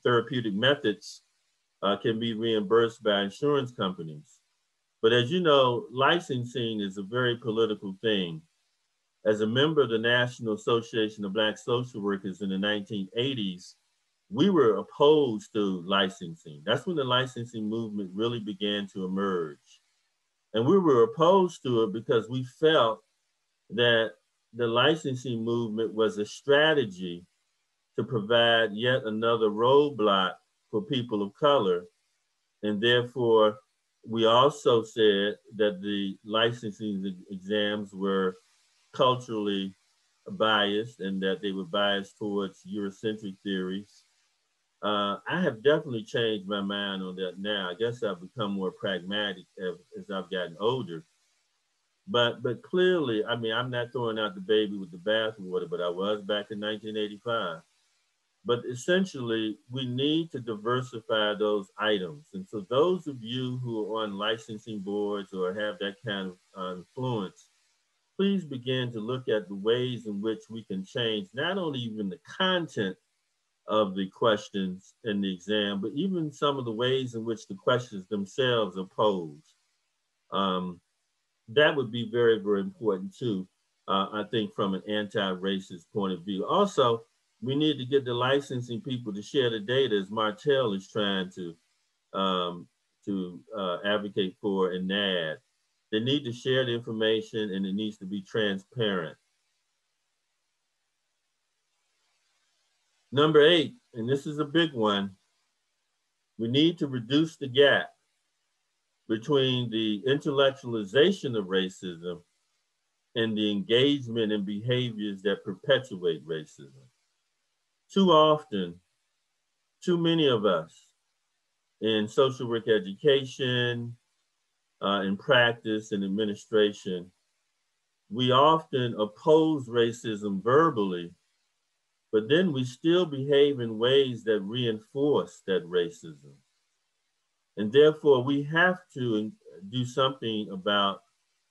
therapeutic methods uh, can be reimbursed by insurance companies. But as you know, licensing is a very political thing. As a member of the National Association of Black Social Workers in the 1980s, we were opposed to licensing. That's when the licensing movement really began to emerge. And we were opposed to it because we felt that the licensing movement was a strategy to provide yet another roadblock for people of color. And therefore, we also said that the licensing exams were culturally biased and that they were biased towards Eurocentric theories uh, I have definitely changed my mind on that now. I guess I've become more pragmatic as, as, I've gotten older. But but clearly, I mean, I'm not throwing out the baby with the bathwater, but I was back in 1985. But essentially, we need to diversify those items. And so those of you who are on licensing boards or have that kind of uh, influence, please begin to look at the ways in which we can change not only even the content of the questions in the exam, but even some of the ways in which the questions themselves are posed. Um, that would be very, very important too, uh, I think from an anti-racist point of view. Also, we need to get the licensing people to share the data as Martell is trying to, um, to uh, advocate for in NAD. They need to share the information and it needs to be transparent. Number eight, and this is a big one, we need to reduce the gap between the intellectualization of racism and the engagement and behaviors that perpetuate racism. Too often, too many of us in social work education, uh, in practice and administration, we often oppose racism verbally but then we still behave in ways that reinforce that racism. And therefore, we have to do something about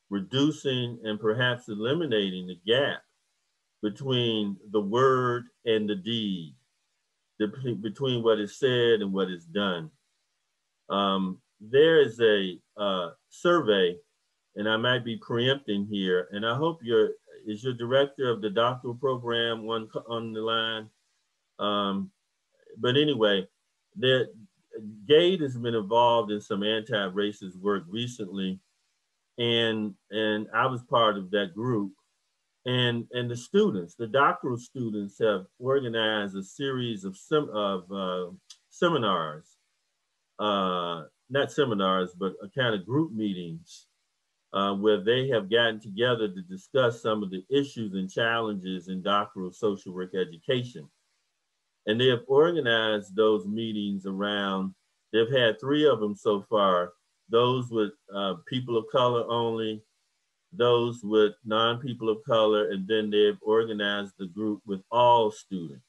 reducing and perhaps eliminating the gap between the word and the deed, between what is said and what is done. Um, there is a uh, survey, and I might be preempting here, and I hope you're is your director of the doctoral program one on the line? Um, but anyway, that GADE has been involved in some anti-racist work recently, and and I was part of that group. And and the students, the doctoral students, have organized a series of sem- of uh, seminars uh, not seminars, but a kind of group meetings uh, where they have gotten together to discuss some of the issues and challenges in doctoral social work education. And they have organized those meetings around, they've had three of them so far, those with uh, people of color only, those with non-people of color, and then they've organized the group with all students.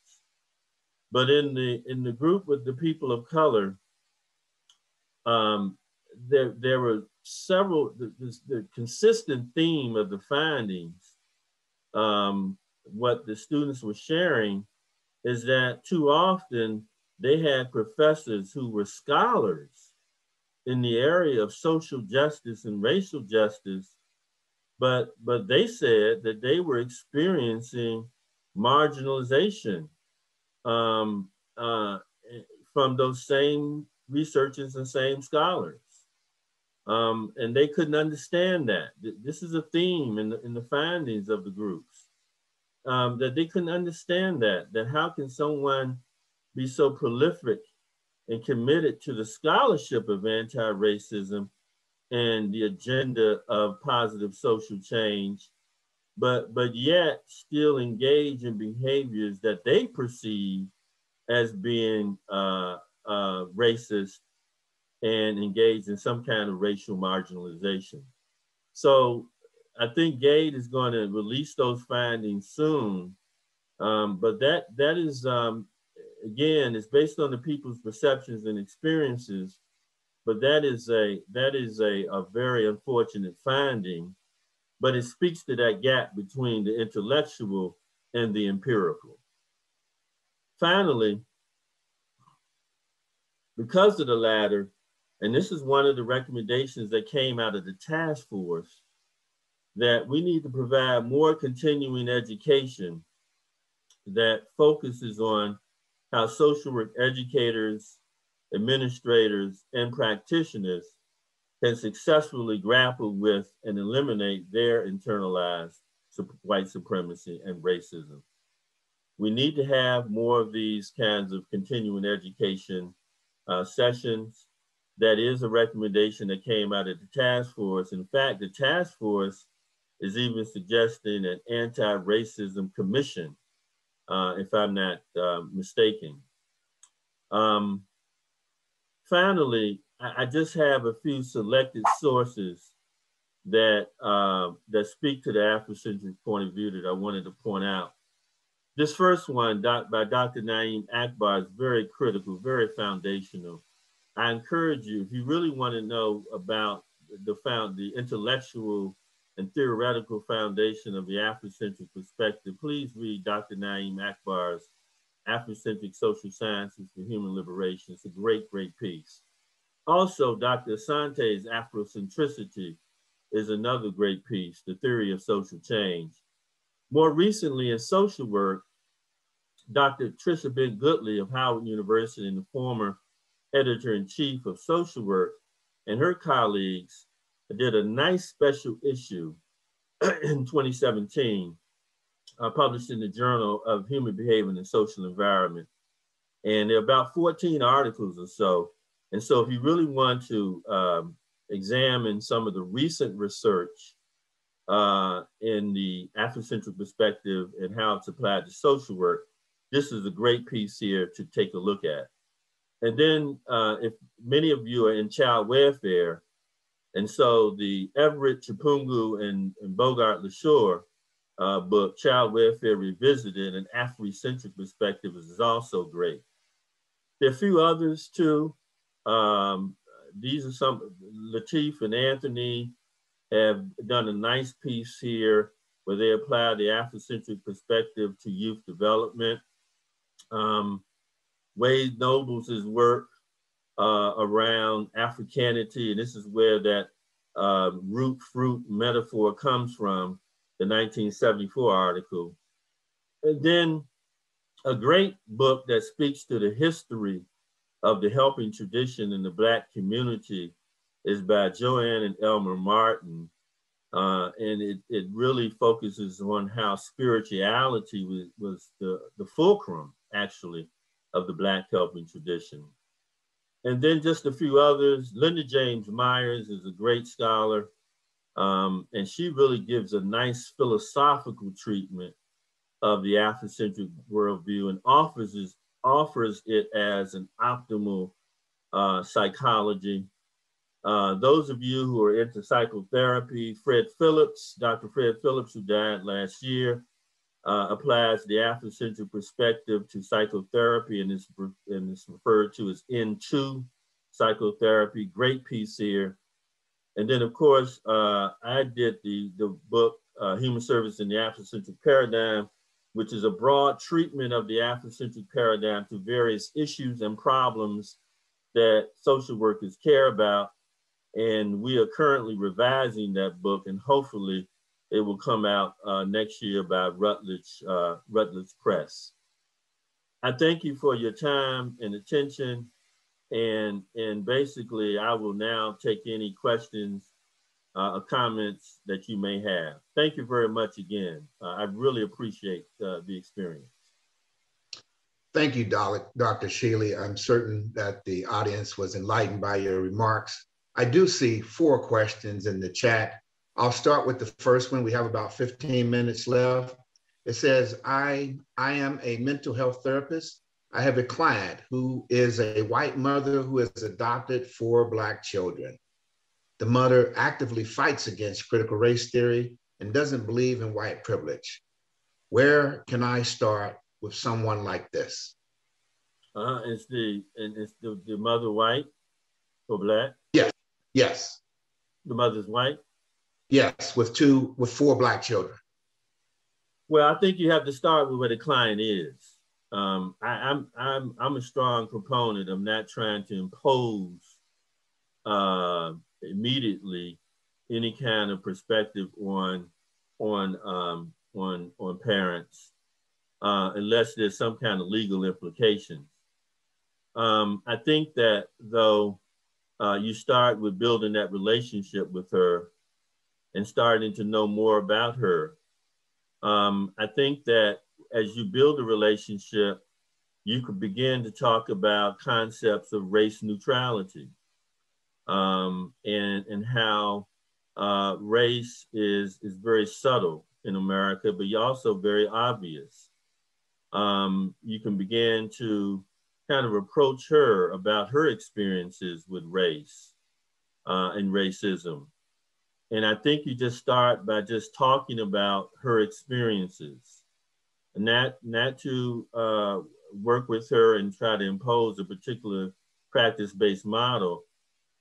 But in the in the group with the people of color, um, there there were several the, the, the, consistent theme of the findings. Um, what the students were sharing is that too often they had professors who were scholars in the area of social justice and racial justice, but but they said that they were experiencing marginalization um, uh, from those same researchers and same scholars. Um, and they couldn't understand that. This is a theme in the, in the findings of the groups, um, that they couldn't understand that, that how can someone be so prolific and committed to the scholarship of anti-racism and the agenda of positive social change, but, but yet still engage in behaviors that they perceive as being uh, uh, racist and engage in some kind of racial marginalization. So I think GADE is going to release those findings soon. Um, but that that is um, again, it's based on the people's perceptions and experiences. But that is a that is a, a very unfortunate finding. But it speaks to that gap between the intellectual and the empirical. Finally, because of the latter, and this is one of the recommendations that came out of the task force, that we need to provide more continuing education that focuses on how social work educators, administrators, and practitioners can successfully grapple with and eliminate their internalized white supremacy and racism. We need to have more of these kinds of continuing education uh, sessions. That is a recommendation that came out of the task force. In fact, the task force is even suggesting an anti-racism commission, uh, if I'm not uh, mistaken. Um, finally, I, I, just have a few selected sources that uh, that speak to the Afrocentric point of view that I wanted to point out. This first one doc, by Dr. Na'im Akbar is very critical, very foundational. I encourage you, if you really want to know about the found the intellectual and theoretical foundation of the Afrocentric perspective, please read Dr. Na'im Akbar's Afrocentric Social Sciences for Human Liberation. It's a great, great piece. Also, Dr. Asante's Afrocentricity is another great piece, The Theory of Social Change. More recently in social work, Dr. Tricia Bent-Goodley of Howard University and the former editor-in-chief of social work and her colleagues did a nice special issue [CLEARS THROAT] in 2017, uh, published in the Journal of Human Behavior and Social Environment. And there are about 14 articles or so. And so if you really want to um, examine some of the recent research uh, in the Afrocentric perspective and how it's applied to social work, this is a great piece here to take a look at. And then uh, if many of you are in child welfare, and so the Everett Chipungu and, and Bogart Leashore uh, book, Child Welfare Revisited, an Afrocentric perspective is also great. There are a few others too. Um, these are some, Latif and Anthony have done a nice piece here where they apply the Afrocentric perspective to youth development. Um, Wade Nobles' work uh, around Africanity, and this is where that uh, root fruit metaphor comes from, the 1974 article. And then a great book that speaks to the history of the helping tradition in the Black community is by Joanne and Elmer Martin. Uh, and it, it really focuses on how spirituality was, was the, the fulcrum, actually, of the Black helping tradition. and then just a few others. Linda James Myers is a great scholar, um, and she really gives a nice philosophical treatment of the Afrocentric worldview and offers offers it as an optimal uh, psychology. Uh, those of you who are into psychotherapy, Fred Phillips, Dr. Fred Phillips, who died last year, uh, applies the Afrocentric perspective to psychotherapy and is, and is referred to as NTU psychotherapy. Great piece here. And then, of course, uh, I did the, the book, uh, Human Service in the Afrocentric Paradigm, which is a broad treatment of the Afrocentric paradigm to various issues and problems that social workers care about. And we are currently revising that book, and hopefully, it will come out uh, next year by Rutledge, uh, Routledge Press. I thank you for your time and attention. And, and basically, I will now take any questions uh, or comments that you may have. Thank you very much again. Uh, I really appreciate uh, the experience. Thank you, Dr. Schiele. I'm certain that the audience was enlightened by your remarks. I do see four questions in the chat. I'll start with the first one. We have about 15 minutes left. It says, I, I am a mental health therapist. I have a client who is a white mother who has adopted four Black children. The mother actively fights against critical race theory and doesn't believe in white privilege. Where can I start with someone like this? Uh, is the and is the, the mother white or black? Yes. Yes. The mother's white. Yes, with two, with four black children. Well, I think you have to start with where the client is. Um, I, am I'm, I'm I'm a strong proponent of not trying to impose uh, immediately any kind of perspective on on um, on on parents uh, unless there's some kind of legal implications. Um, I think that though uh, you start with building that relationship with her and starting to know more about her. Um, I think that as you build a relationship, you could begin to talk about concepts of race neutrality um, and, and how uh, race is, is very subtle in America, but also very obvious. Um, you can begin to kind of approach her about her experiences with race uh, and racism. And I think you just start by just talking about her experiences, not not to uh, work with her and try to impose a particular practice-based model,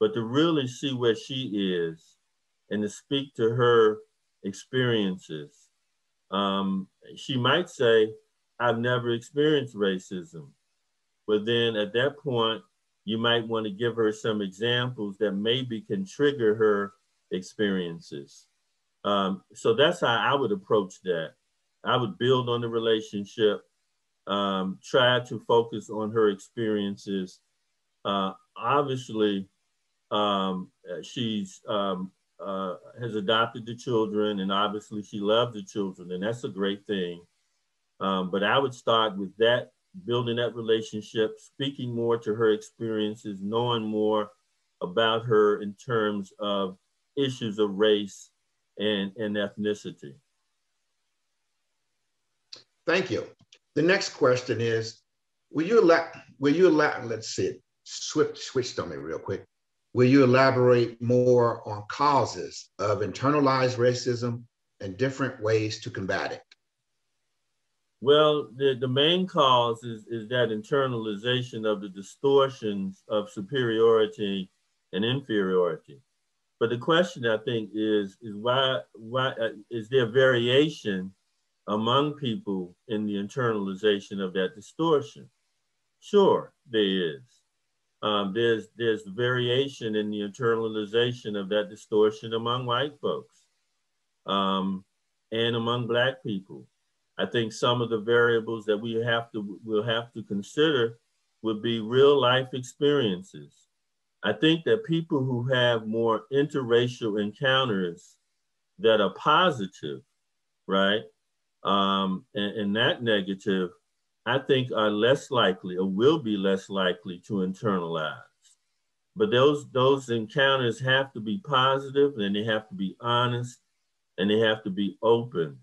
but to really see where she is and to speak to her experiences. Um, she might say, "I've never experienced racism," but then at that point, you might want to give her some examples that maybe can trigger her experiences. Um, so that's how I would approach that. I would build on the relationship, um, try to focus on her experiences. Uh, obviously, um, she's um, uh, has adopted the children, and obviously she loves the children, and that's a great thing. Um, but I would start with that, building that relationship, speaking more to her experiences, knowing more about her in terms of issues of race and, and ethnicity. Thank you. The next question is, will you allow, will you allow, let's see, switch, switch on me real quick. Will you elaborate more on causes of internalized racism and different ways to combat it? Well, the, the main cause is, is that internalization of the distortions of superiority and inferiority. But the question I think is is why why uh, is there variation among people in the internalization of that distortion? Sure, there is. Um, there's there's variation in the internalization of that distortion among white folks um, and among black people. I think some of the variables that we have to will have to consider would be real life experiences I think that people who have more interracial encounters that are positive, right, um, and, and that negative, I think are less likely or will be less likely to internalize. But those those encounters have to be positive, and they have to be honest, and they have to be open.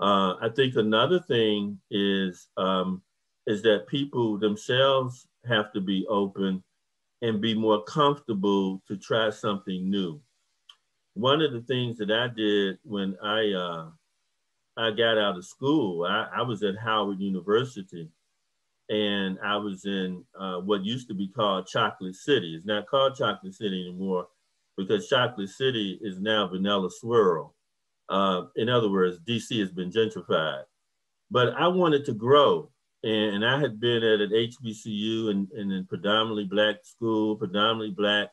Uh, I think another thing is um, is that people themselves have to be open and be more comfortable to try something new. One of the things that I did when I uh, I got out of school, I, I, was at Howard University, and I was in uh, what used to be called Chocolate City. It's not called Chocolate City anymore because Chocolate City is now Vanilla Swirl. Uh, in other words, DC has been gentrified. But I wanted to grow and, I had been at an HBCU and in, in, a predominantly black school, predominantly black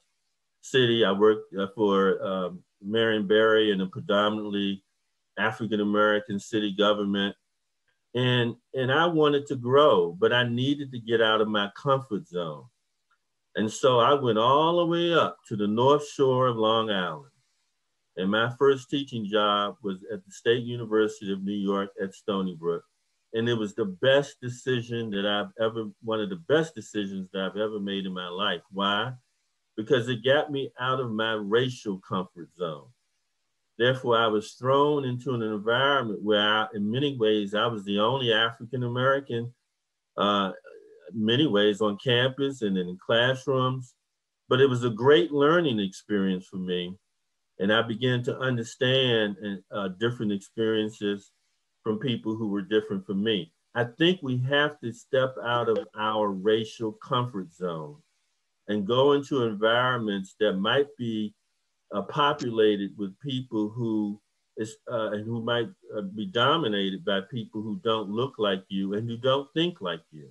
city. I worked uh, for um, Marion Barry in a predominantly African American city government, and and I wanted to grow, but I needed to get out of my comfort zone, and so I went all the way up to the North Shore of Long Island. And my first teaching job was at the State University of New York at Stony Brook and it was the best decision that I've ever, one of the best decisions that I've ever made in my life. Why? Because it got me out of my racial comfort zone. Therefore, I was thrown into an environment where, I, in many ways, I was the only African American, uh, many ways on campus and in classrooms. But it was a great learning experience for me. And I began to understand uh, different experiences from people who were different from me. I think we have to step out of our racial comfort zone and go into environments that might be uh, populated with people who is uh, and who might uh, be dominated by people who don't look like you and who don't think like you.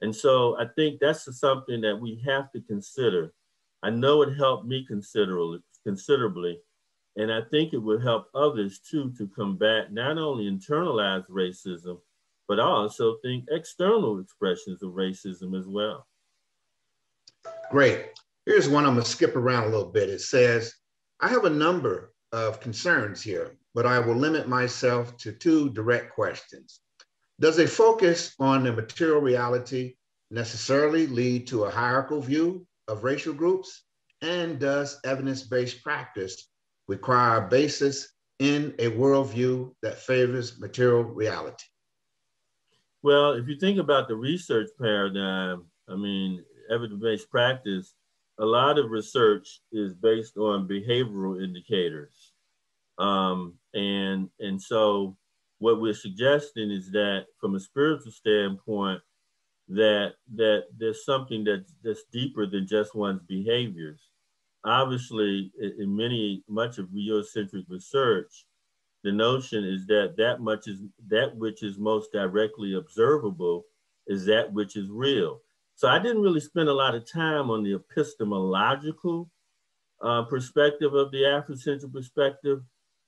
And so I think that's something that we have to consider. I know it helped me considerably, considerably and I think it would help others too to combat not only internalized racism, but also think external expressions of racism as well. Great. Here's one I'm going to skip around a little bit. It says, I have a number of concerns here, but I will limit myself to two direct questions. Does a focus on the material reality necessarily lead to a hierarchical view of racial groups? And does evidence based practice require a basis in a worldview that favors material reality? Well, if you think about the research paradigm, I mean, evidence-based practice, a lot of research is based on behavioral indicators. Um, and, and so what we're suggesting is that from a spiritual standpoint, that, that there's something that's, that's deeper than just one's behaviors obviously in many much of Eurocentric research, the notion is that that much is that which is most directly observable is that which is real. So I didn't really spend a lot of time on the epistemological uh, perspective of the Afrocentric perspective,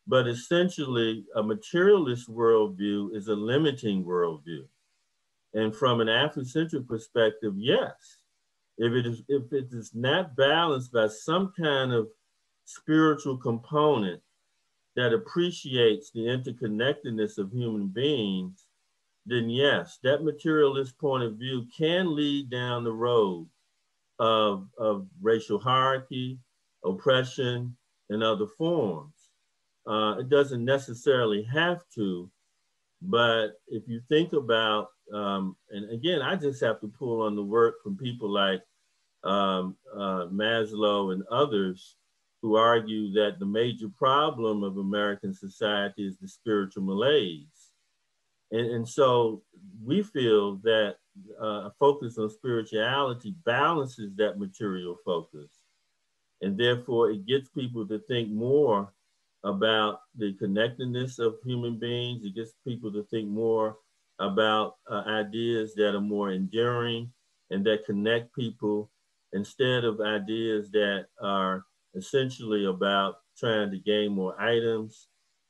but essentially a materialist worldview is a limiting worldview. And from an Afrocentric perspective, yes, if it is if it is not balanced by some kind of spiritual component that appreciates the interconnectedness of human beings, then yes, that materialist point of view can lead down the road of, of racial hierarchy, oppression, and other forms. Uh, it doesn't necessarily have to, but if you think about um, and again, I just have to pull on the work from people like um, uh, Maslow and others who argue that the major problem of American society is the spiritual malaise. And, and so we feel that uh, a focus on spirituality balances that material focus. And therefore, it gets people to think more about the connectedness of human beings. It gets people to think more about uh, ideas that are more enduring and that connect people instead of ideas that are essentially about trying to gain more items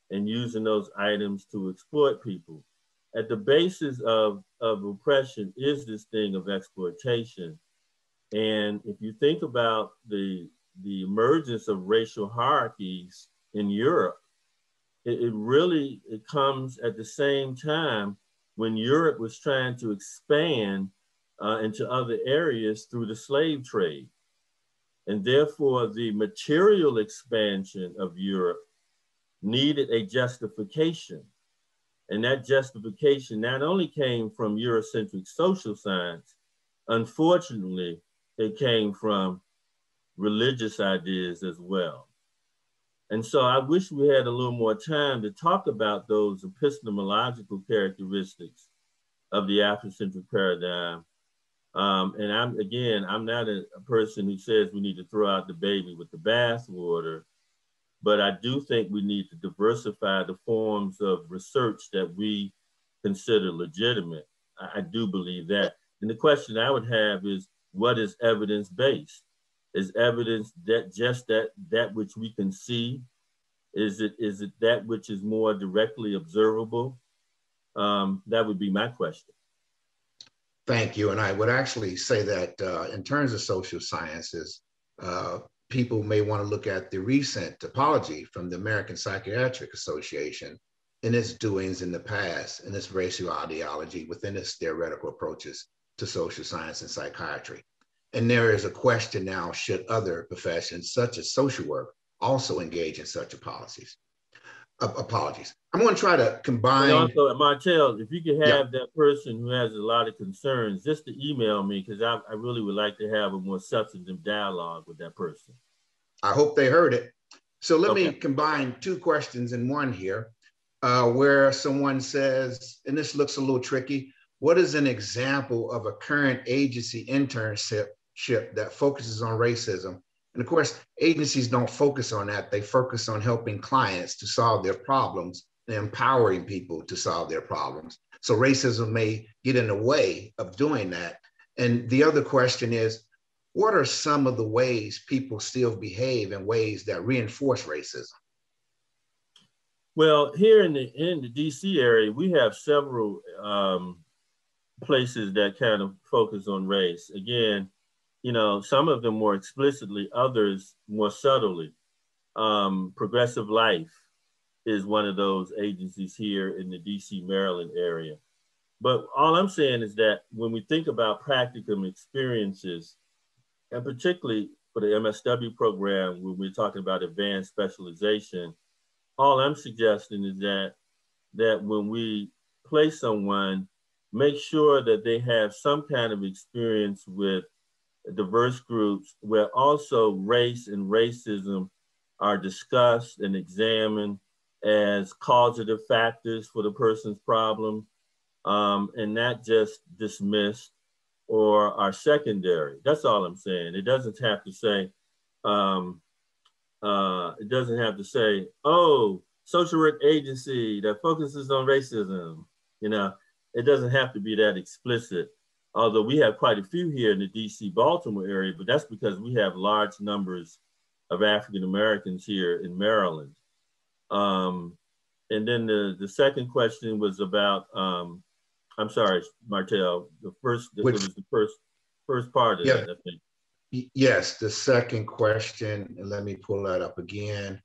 and using those items to exploit people. At the basis of, of oppression is this thing of exploitation. And if you think about the, the emergence of racial hierarchies in Europe, it, it really it comes at the same time when Europe was trying to expand uh, into other areas through the slave trade. And therefore, the material expansion of Europe needed a justification. And that justification not only came from Eurocentric social science, unfortunately, it came from religious ideas as well. And so I wish we had a little more time to talk about those epistemological characteristics of the Afrocentric paradigm. Um, and I'm again, I'm not a, a, person who says we need to throw out the baby with the bathwater, but I do think we need to diversify the forms of research that we consider legitimate. I, I do believe that. And the question I would have is, what is evidence based? Is evidence that just that that which we can see? Is it is it that which is more directly observable? Um, that would be my question. Thank you. And I would actually say that uh, in terms of social sciences, uh, people may want to look at the recent apology from the American Psychiatric Association in its doings in the past and its racial ideology within its theoretical approaches to social science and psychiatry. And there is a question now should other professions, such as social work, also engage in such policies? Uh, apologies. I'm going to try to combine. And also, Martell, if you could have yeah. that person who has a lot of concerns, just to email me because I, I really would like to have a more substantive dialogue with that person. I hope they heard it. So let okay. me combine two questions in one here, uh, where someone says, and this looks a little tricky. What is an example of a current agency internship that focuses on racism. And of course, agencies don't focus on that. They focus on helping clients to solve their problems and empowering people to solve their problems. So racism may get in the way of doing that. And the other question is, what are some of the ways people still behave in ways that reinforce racism? Well, here in the in the DC area, we have several um, places that kind of focus on race. Again, you know, some of them more explicitly, others more subtly. Um, Progressive Life is one of those agencies here in the DC, Maryland area. But all I'm saying is that when we think about practicum experiences, and particularly for the MSW program, when we're talking about advanced specialization, all I'm suggesting is that that when we place someone, make sure that they have some kind of experience with diverse groups where also race and racism are discussed and examined as causative factors for the person's problem um, and not just dismissed or are secondary. That's all I'm saying. It doesn't have to say, um, uh, it doesn't have to say, oh, social work agency that focuses on racism. You know, it doesn't have to be that explicit although we have quite a few here in the DC Baltimore area, but that's because we have large numbers of African Americans here in Maryland. Um, and then the, the second question was about, um, I'm sorry, Martell, the first, Which, was the first, first part of yeah, that, I think. Yes, the second question, and let me pull that up again.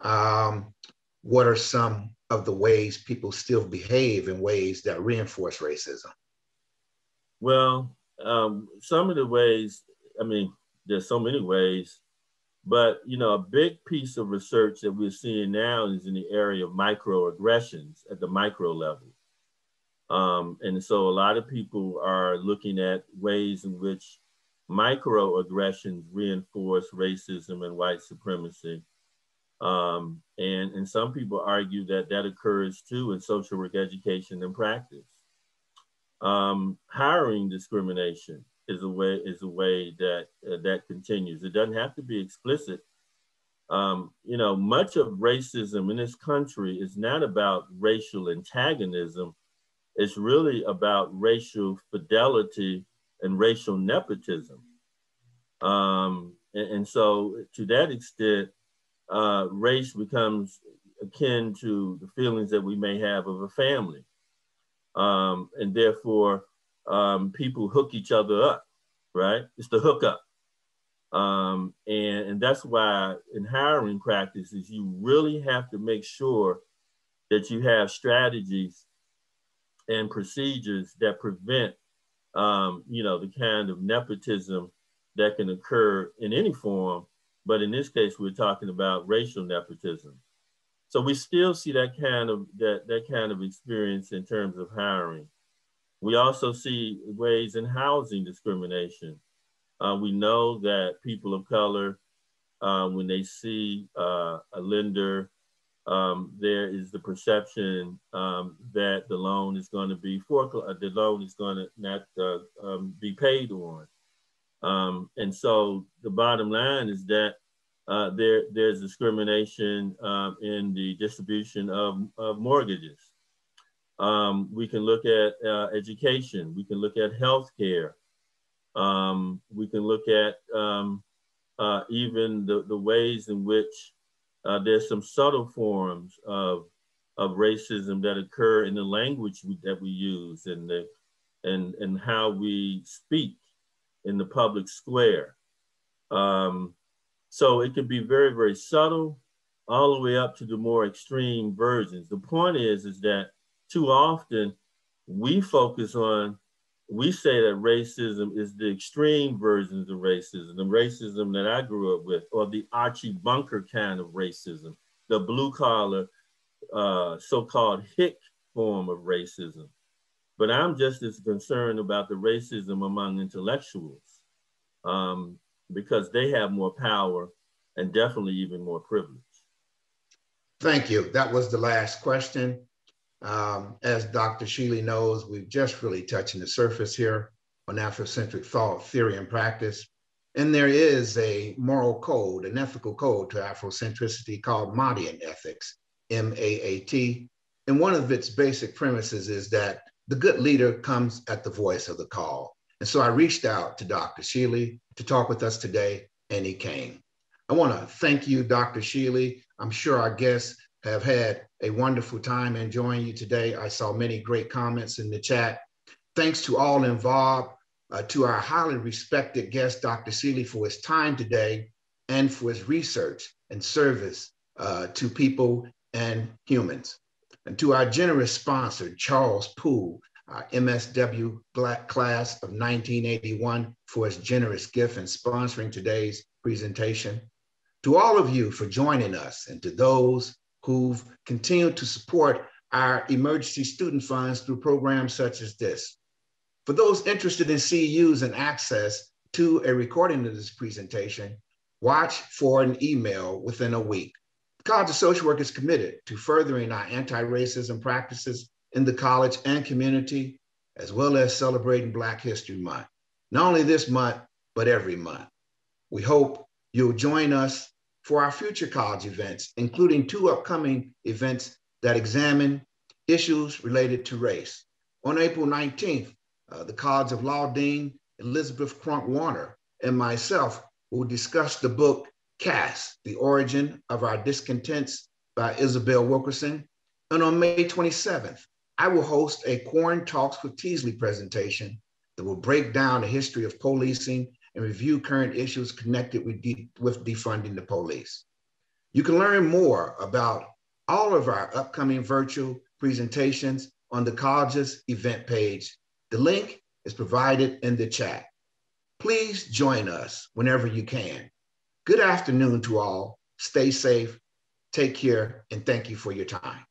Um, what are some of the ways people still behave in ways that reinforce racism? Well, um, some of the ways, I mean, there's so many ways, but you know, a big piece of research that we're seeing now is in the area of microaggressions at the micro level. Um, and so a lot of people are looking at ways in which microaggressions reinforce racism and white supremacy. Um, and, and some people argue that that occurs too in social work education and practice. Um, hiring discrimination is a way is a way that uh, that continues. It doesn't have to be explicit. Um, you know, much of racism in this country is not about racial antagonism. It's really about racial fidelity and racial nepotism. Um, and, and, so, to that extent, uh, race becomes akin to the feelings that we may have of a family um, and therefore um, people hook each other up, right? It's the hookup. Um, and, and that's why in hiring practices, you really have to make sure that you have strategies and procedures that prevent, um, you know, the kind of nepotism that can occur in any form, but in this case, we're talking about racial nepotism. So we still see that kind of that, that kind of experience in terms of hiring. We also see ways in housing discrimination. Uh, we know that people of color, uh, when they see uh, a lender, um, there is the perception um, that the loan is going to be uh, the loan is going to not uh, um, be paid on. Um, and so the bottom line is that uh, there, there's discrimination um, in the distribution of, of mortgages. Um, we can look at uh, education. We can look at healthcare. Um, we can look at uh, even the, the ways in which uh, there's some subtle forms of, of racism that occur in the language we, that we use and, the, and, and how we speak in the public square. Um, so it can be very, very subtle, all the way up to the more extreme versions. The point is, is that too often we focus on, we say that racism is the extreme versions of racism, the racism that I grew up with, or the Archie Bunker kind of racism, the blue collar, uh, so-called hick form of racism. But I'm just as concerned about the racism among intellectuals um, because they have more power and definitely even more privilege. Thank you. That was the last question. Um, as Dr. Schiele knows, we've just really touching the surface here on Afrocentric thought, theory, and practice. And there is a moral code, an ethical code to Afrocentricity called Maatian ethics, M A A T. And one of its basic premises is that the good leader comes at the voice of the call. And so I reached out to Dr. Schiele to talk with us today, and he came. I want to thank you, Dr. Schiele. I'm sure our guests have had a wonderful time enjoying you today. I saw many great comments in the chat. Thanks to all involved, uh, to our highly respected guest, Dr. Schiele, for his time today and for his research and service uh, to people and humans. And to our generous sponsor, Charles Poole, our MSW Black class of 1981, for his generous gift in sponsoring today's presentation. To all of you for joining us and to those who've continued to support our emergency student funds through programs such as this. For those interested in CEUs and access to a recording of this presentation, watch for an email within a week. The College of Social Work is committed to furthering our anti-racism practices in the college and community, as well as celebrating Black History Month. Not only this month, but every month. We hope you'll join us for our future college events, including two upcoming events that examine issues related to race. On April 19th, uh, the College of Law Dean Elizabeth Kronk Warner and myself will discuss the book Caste, The Origin of Our Discontents by Isabel Wilkerson. And on May 27th, I will host a Quarren Talks with Teasley presentation that will break down the history of policing and review current issues connected with, de with defunding the police. You can learn more about all of our upcoming virtual presentations on the college's event page. The link is provided in the chat. Please join us whenever you can. Good afternoon to all. Stay safe, take care, and thank you for your time.